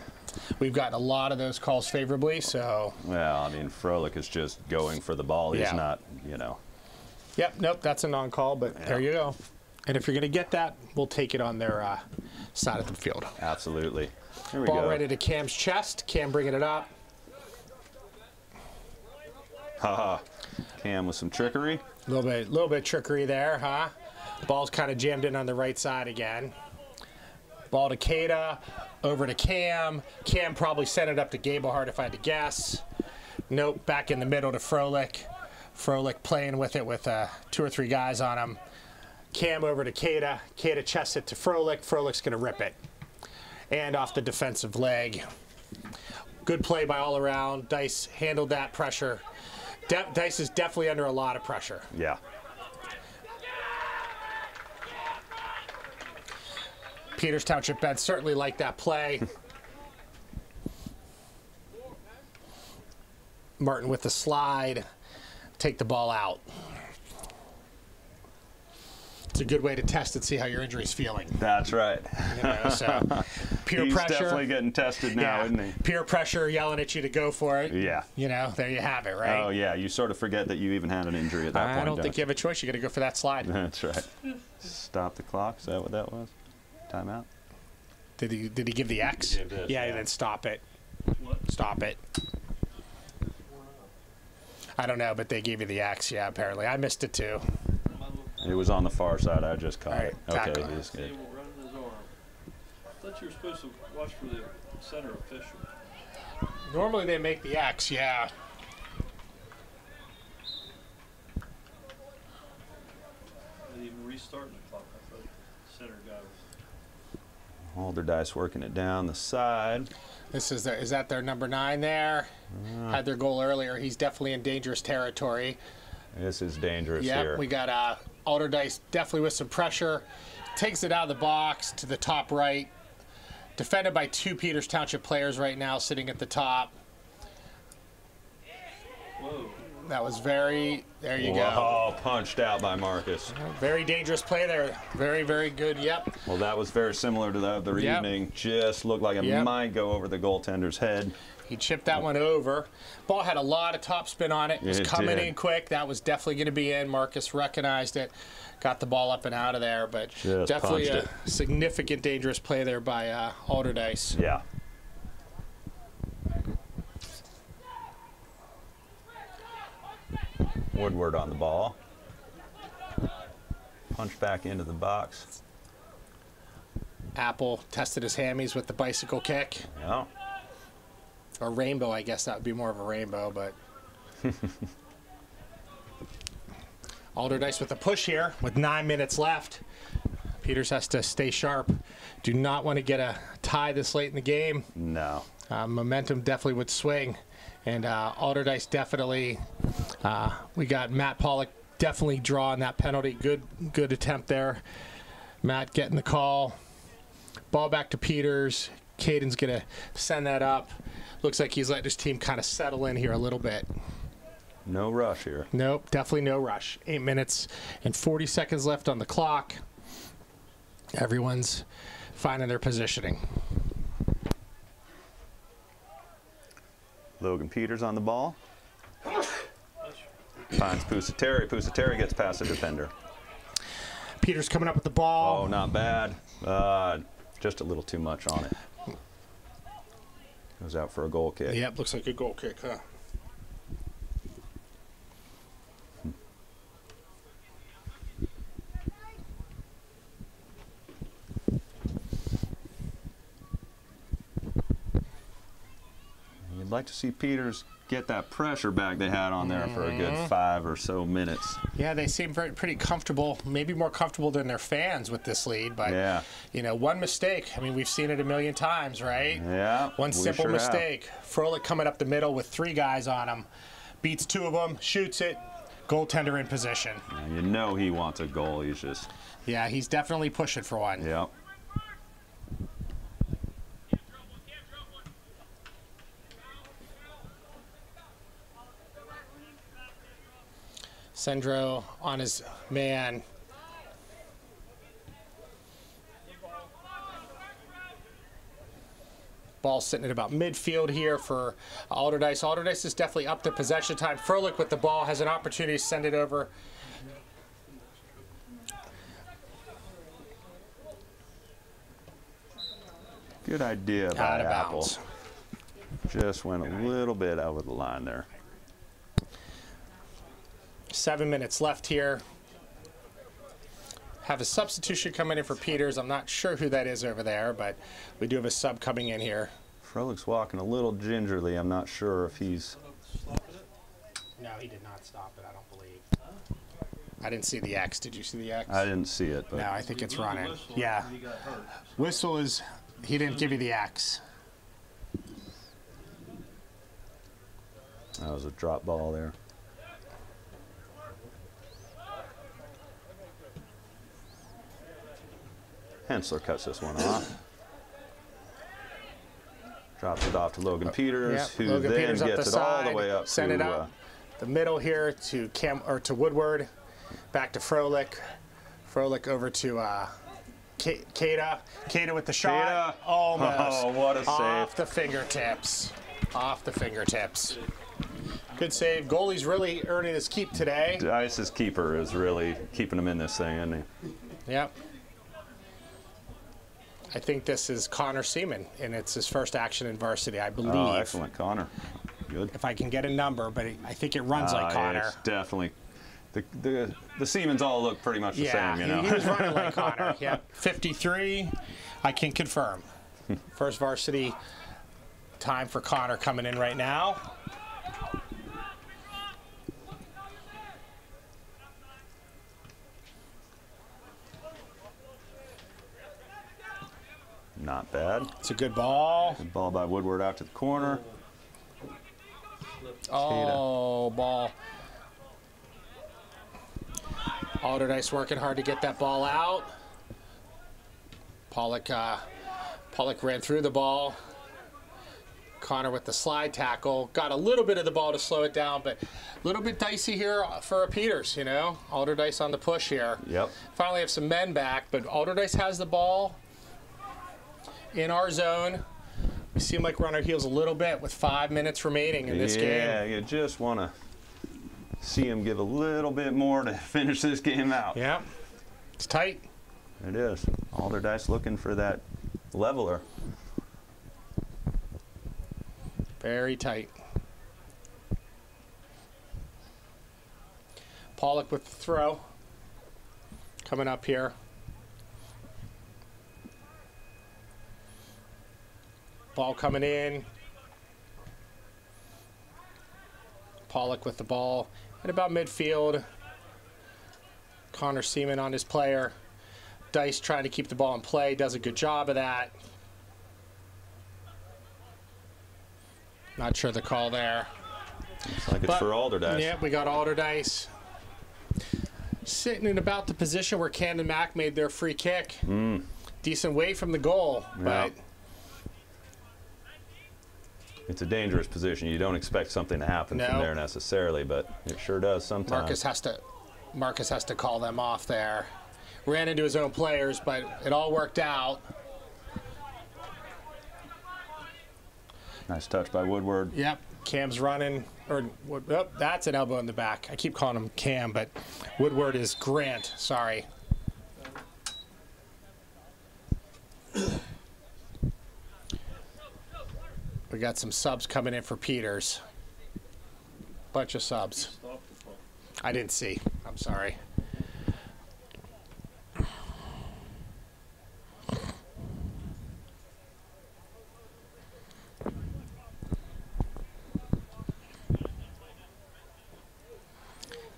we've gotten a lot of those calls favorably. So, Well, I mean, Froelich is just going for the ball. He's Yeah. not, you know. Yep, nope, that's a non-call. But there you go. And if you're going to get that, we'll take it on their uh, side of the field. Absolutely. Here we Ball go. right into Cam's chest. Cam bringing it up. Haha. Cam with some trickery. A little bit, little bit trickery there, huh? Ball's kind of jammed in on the right side again. Ball to Kada, over to Cam. Cam probably sent it up to Gablehart if I had to guess. Nope, back in the middle to Froelich. Froelich playing with it with uh, two or three guys on him. Cam over to Kada. Kada chests it to Froelich. Froelich's going to rip it. And off the defensive leg. Good play by all around. Dice handled that pressure. De- Dice is definitely under a lot of pressure. Yeah. Peters Township Ben certainly liked that play. Martin with the slide, take the ball out. It's a good way to test and see how your injury's feeling. That's right. You know, so peer He's pressure. definitely getting tested now, yeah, isn't he? peer pressure yelling at you to go for it. Yeah. You know, there you have it, right? Oh, yeah. You sort of forget that you even had an injury at that I point. I don't think you have a choice. You got to go for that slide. That's right. Stop the clock. Is that what that was? Timeout? Did he? Did he give the X? Give this, yeah, yeah. then stop it. What? Stop it. I don't know, but they gave you the axe. Yeah, apparently I missed it too. It was on the far side. I just caught All right, it. tackle. Okay, he's See good. him running his arm. I thought you were supposed to watch for the center official. Normally they make the axe, Yeah. Not even restarting the clock. I thought the center guy was. Allderdice working it down the side. This is their, is that their number nine there? Had their goal earlier. He's definitely in dangerous territory. This is dangerous Yep, here. we got uh, Allderdice definitely with some pressure. Takes it out of the box to the top right. Defended by two Peters Township players right now, sitting at the top. Whoa. That was very. There you go. Whoa, punched out by Marcus. Very dangerous play there. Very, very good. Yep. Well, that was very similar to the other Yep. evening. Just looked like it Yep. might go over the goaltender's head. He chipped that one over. Ball had a lot of top spin on it. It was It coming did. in quick. That was definitely going to be in. Marcus recognized it, got the ball up and out of there. But Just definitely a punched significant dangerous play there by uh, Allderdice. Yeah. Woodward on the ball. Punch back into the box. Apple tested his hammies with the bicycle kick. Yeah. Or rainbow, I guess that would be more of a rainbow, but. Allderdice with a push here with nine minutes left. Peters has to stay sharp. Do not want to get a tie this late in the game. No. Uh, momentum definitely would swing. And uh, Allderdice definitely, uh, we got Matt Pollock definitely drawing that penalty. Good, good attempt there. Matt getting the call. Ball back to Peters. Caden's going to send that up. Looks like he's letting his team kind of settle in here a little bit. No rush here. Nope, definitely no rush. Eight minutes and 40 seconds left on the clock. Everyone's finding their positioning. Logan Peters on the ball. Finds Pusateri. Pusateri gets past the defender. Peters coming up with the ball. Oh, not bad. Uh, just a little too much on it. Goes out for a goal kick. Yep, looks like a goal kick, huh? You'd like to see Peters get that pressure back they had on there for a good mm-hmm. five or so minutes. Yeah, they seem very pretty comfortable, maybe more comfortable than their fans with this lead. But Yeah. you know, one mistake. I mean, we've seen it a million times, right? Yeah, One simple sure have. mistake. Froelich coming up the middle with three guys on him, beats two of them, shoots it, goaltender in position. And you know he wants a goal. He's just, Yeah, he's definitely pushing for one. yeah. Sendro on his man. Ball sitting at about midfield here for Allderdice. Allderdice is definitely up to possession time. Froelich with the ball has an opportunity to send it over. Good idea by Apple. Just went a little bit over the line there. Seven minutes left here. Have a substitution coming in for Peters. I'm not sure who that is over there, but we do have a sub coming in here. Froelich's walking a little gingerly. I'm not sure if he's. No, he did not stop it, I don't believe. I didn't see the X. Did you see the X? I didn't see it, but No, I think it's running. Yeah. and He got hurt. Whistle is, he didn't give you the X. that was a drop ball there. Hensler cuts this one off. Drops it off to Logan Peters, Yep, who Logan then Peters gets the it all the way up send to. it up. uh, The middle here to Cam, or to Woodward, back to Froelich. Froelich over to uh, K- Kada. Kada with the shot. Kada. Almost. Oh, what a Off save. the fingertips. Off the fingertips. Good save. Goalie's really earning his keep today. Ice's keeper is really keeping him in this thing, isn't he? Yep. I think this is Connor Seaman, and it's his first action in varsity, I believe. Oh, excellent, Connor. Good. If I can get a number, but I think it runs like Uh, Connor. It's definitely. The, the, the Siemens all look pretty much the Yeah, same, you know. he, he was running like Connor. Yep. 53, I can confirm. First varsity time for Connor coming in right now. Not bad. It's a good ball. Good ball by Woodward out to the corner. Oh, ball. Allderdice working hard to get that ball out. Pollock, uh, Pollock ran through the ball. Connor with the slide tackle. Got a little bit of the ball to slow it down, but a little bit dicey here for a Peters, you know? Allderdice on the push here. Yep. Finally have some men back, but Allderdice has the ball in our zone. We seem like we're on our heels a little bit with five minutes remaining in this yeah, game. Yeah, you just want to see him give a little bit more to finish this game out. Yeah. It's tight. It is. Allderdice looking for that leveler. Very tight. Pollock with the throw. Coming up here. Ball coming in. Pollock with the ball at about midfield. Connor Seaman on his player. Dice trying to keep the ball in play, does a good job of that. Not sure the call there. Looks like it's for Allderdice. Yeah, we got Allderdice. Sitting in about the position where Canon-Mac made their free kick. Hmm. Decent weight from the goal, but It's a dangerous position. You don't expect something to happen No. from there necessarily, but it sure does sometimes. Marcus has to Marcus has to call them off there. Ran into his own players, but it all worked out. Nice touch by Woodward. Yep, Cam's running, or oh, that's an elbow in the back. I keep calling him Cam, but Woodward is Grant. Sorry. We got some subs coming in for Peters. Bunch of subs. I didn't see. I'm sorry.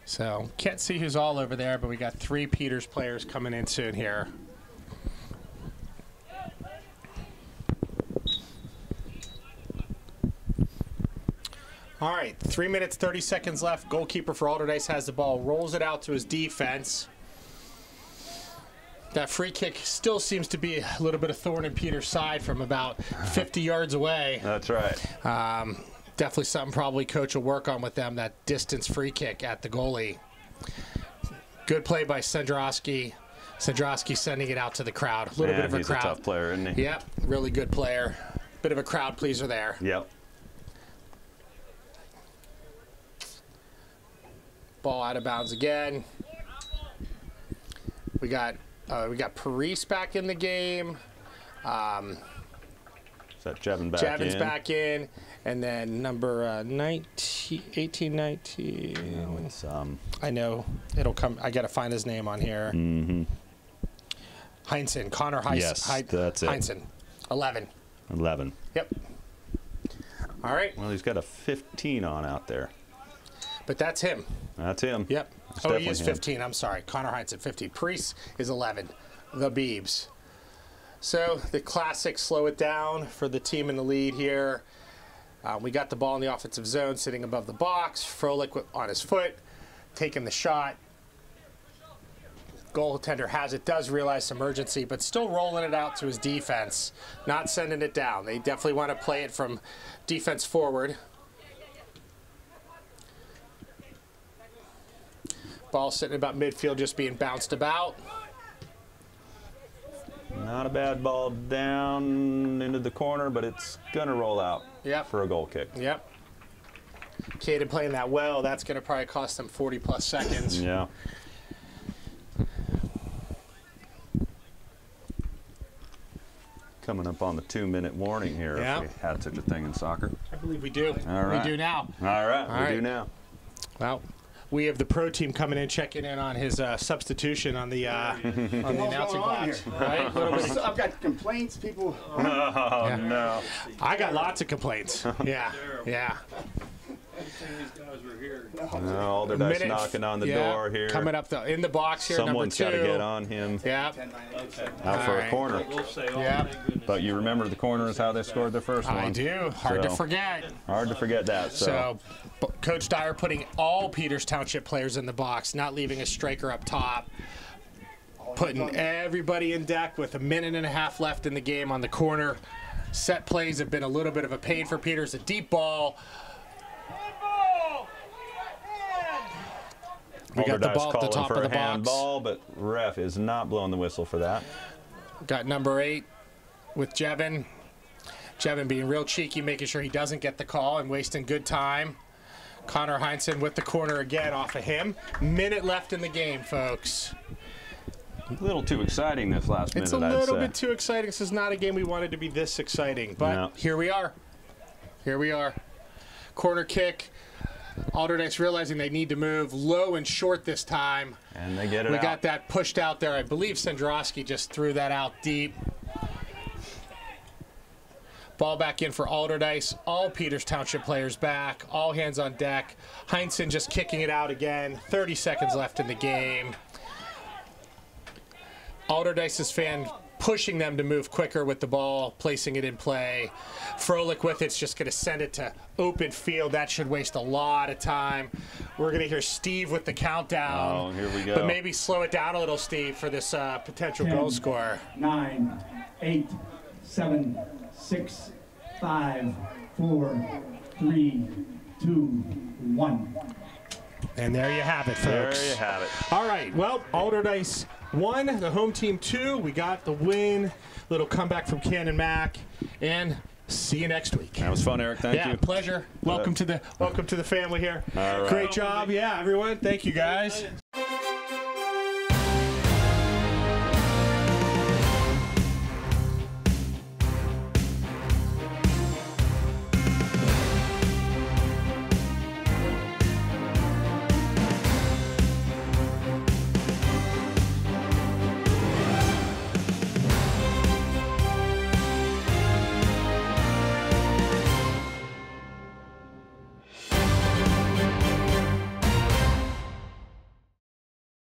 So can't see who's all over there, but we got three Peters players coming in soon here. All right, three minutes, 30 seconds left. Goalkeeper for Allderdice has the ball, rolls it out to his defense. That free kick still seems to be a little bit of thorn in Peter's side from about 50 yards away. That's right. Um, definitely something probably coach will work on with them. That distance free kick at the goalie. Good play by Sandrowski. Sandrowski sending it out to the crowd. A little Man, bit of a he's crowd. a tough player, isn't he? Yep, really good player. Bit of a crowd pleaser there. Yep. Ball out of bounds again. We got uh, we got Paris back in the game. Um, Is that Jevin back Jevin's in? back in, and then number uh, 19, 18, 19. No, it's um, I know it'll come. I got to find his name on here. Mm-hmm. Heinzen, Connor Heis, Yes, that's it. Heinzen, 11. 11. Yep. All right, Well, he's got a 15 on out there. But that's him. That's him. Yep. Oh, he is him. 15. I'm sorry. Connor Heinz at 50. Priest is 11. The Beebs. So the classic slow it down for the team in the lead here. Uh, we got the ball in the offensive zone, sitting above the box. Froelich on his foot, taking the shot. Goaltender has it, does realize some urgency, but still rolling it out to his defense, not sending it down. They definitely want to play it from defense forward. Ball sitting about midfield, just being bounced about. Not a bad ball down into the corner, but it's going to roll out Yep. for a goal kick. Yep. Caden playing that well, that's going to probably cost them 40 plus seconds. Yeah. Coming up on the two minute warning here Yeah. if we had such a thing in soccer. I believe we do. All right. We do now. All right, All we right. do now. Well, we have the pro team coming in, checking in on his uh, substitution on the uh, on the announcing box. Right? Little bit of- So I've got complaints. People. Oh, no. I got lots of complaints. Yeah, yeah. These guys were here. No, Allderdice Minute- knocking on the yeah, door here. Coming up the, in the box here, Someone's number got to get on him Yeah, out for All a corner. We'll oh, Yeah. But you remember the corner is how they scored their first one. I do. Hard to forget. Hard to forget that. So, So, b- Coach Dyer putting all Peters Township players in the box, not leaving a striker up top. Putting everybody in deck with a minute and a half left in the game on the corner. Set plays have been a little bit of a pain for Peters. A deep ball. We got the ball at the top of the box. handball, but ref is not blowing the whistle for that. Got number eight with Jevin. Jevin being real cheeky, making sure he doesn't get the call and wasting good time. Connor Heinsohn with the corner again off of him. Minute left in the game, folks. A little too exciting this last minute. It's a little bit too exciting. This is not a game we wanted to be this exciting, but No. here we are. Here we are. Corner kick. Allderdice realizing they need to move low and short this time. And they get it We out. got that pushed out there. I believe Sandrowski just threw that out deep. Ball back in for Allderdice. All Peters Township players back. All hands on deck. Heinsohn just kicking it out again. 30 seconds left in the game. Allderdice's fan pushing them to move quicker with the ball, placing it in play. Froelich with it's just going to send it to open field. That should waste a lot of time. We're going to hear Steve with the countdown. Oh, here we go. But maybe slow it down a little, Steve, for this uh, potential Ten. goal scorer. nine, eight, seven, six, five, four, three, two, one. And there you have it, folks. There you have it. All right. Well, Allderdice one, The home team two. We got the win. Little comeback from Canon-Mac. And see you next week. That was fun, Eric. Thank you. yeah, you. pleasure. Welcome to the welcome to the family here. All right. Great job. Yeah, everyone. Thank you guys.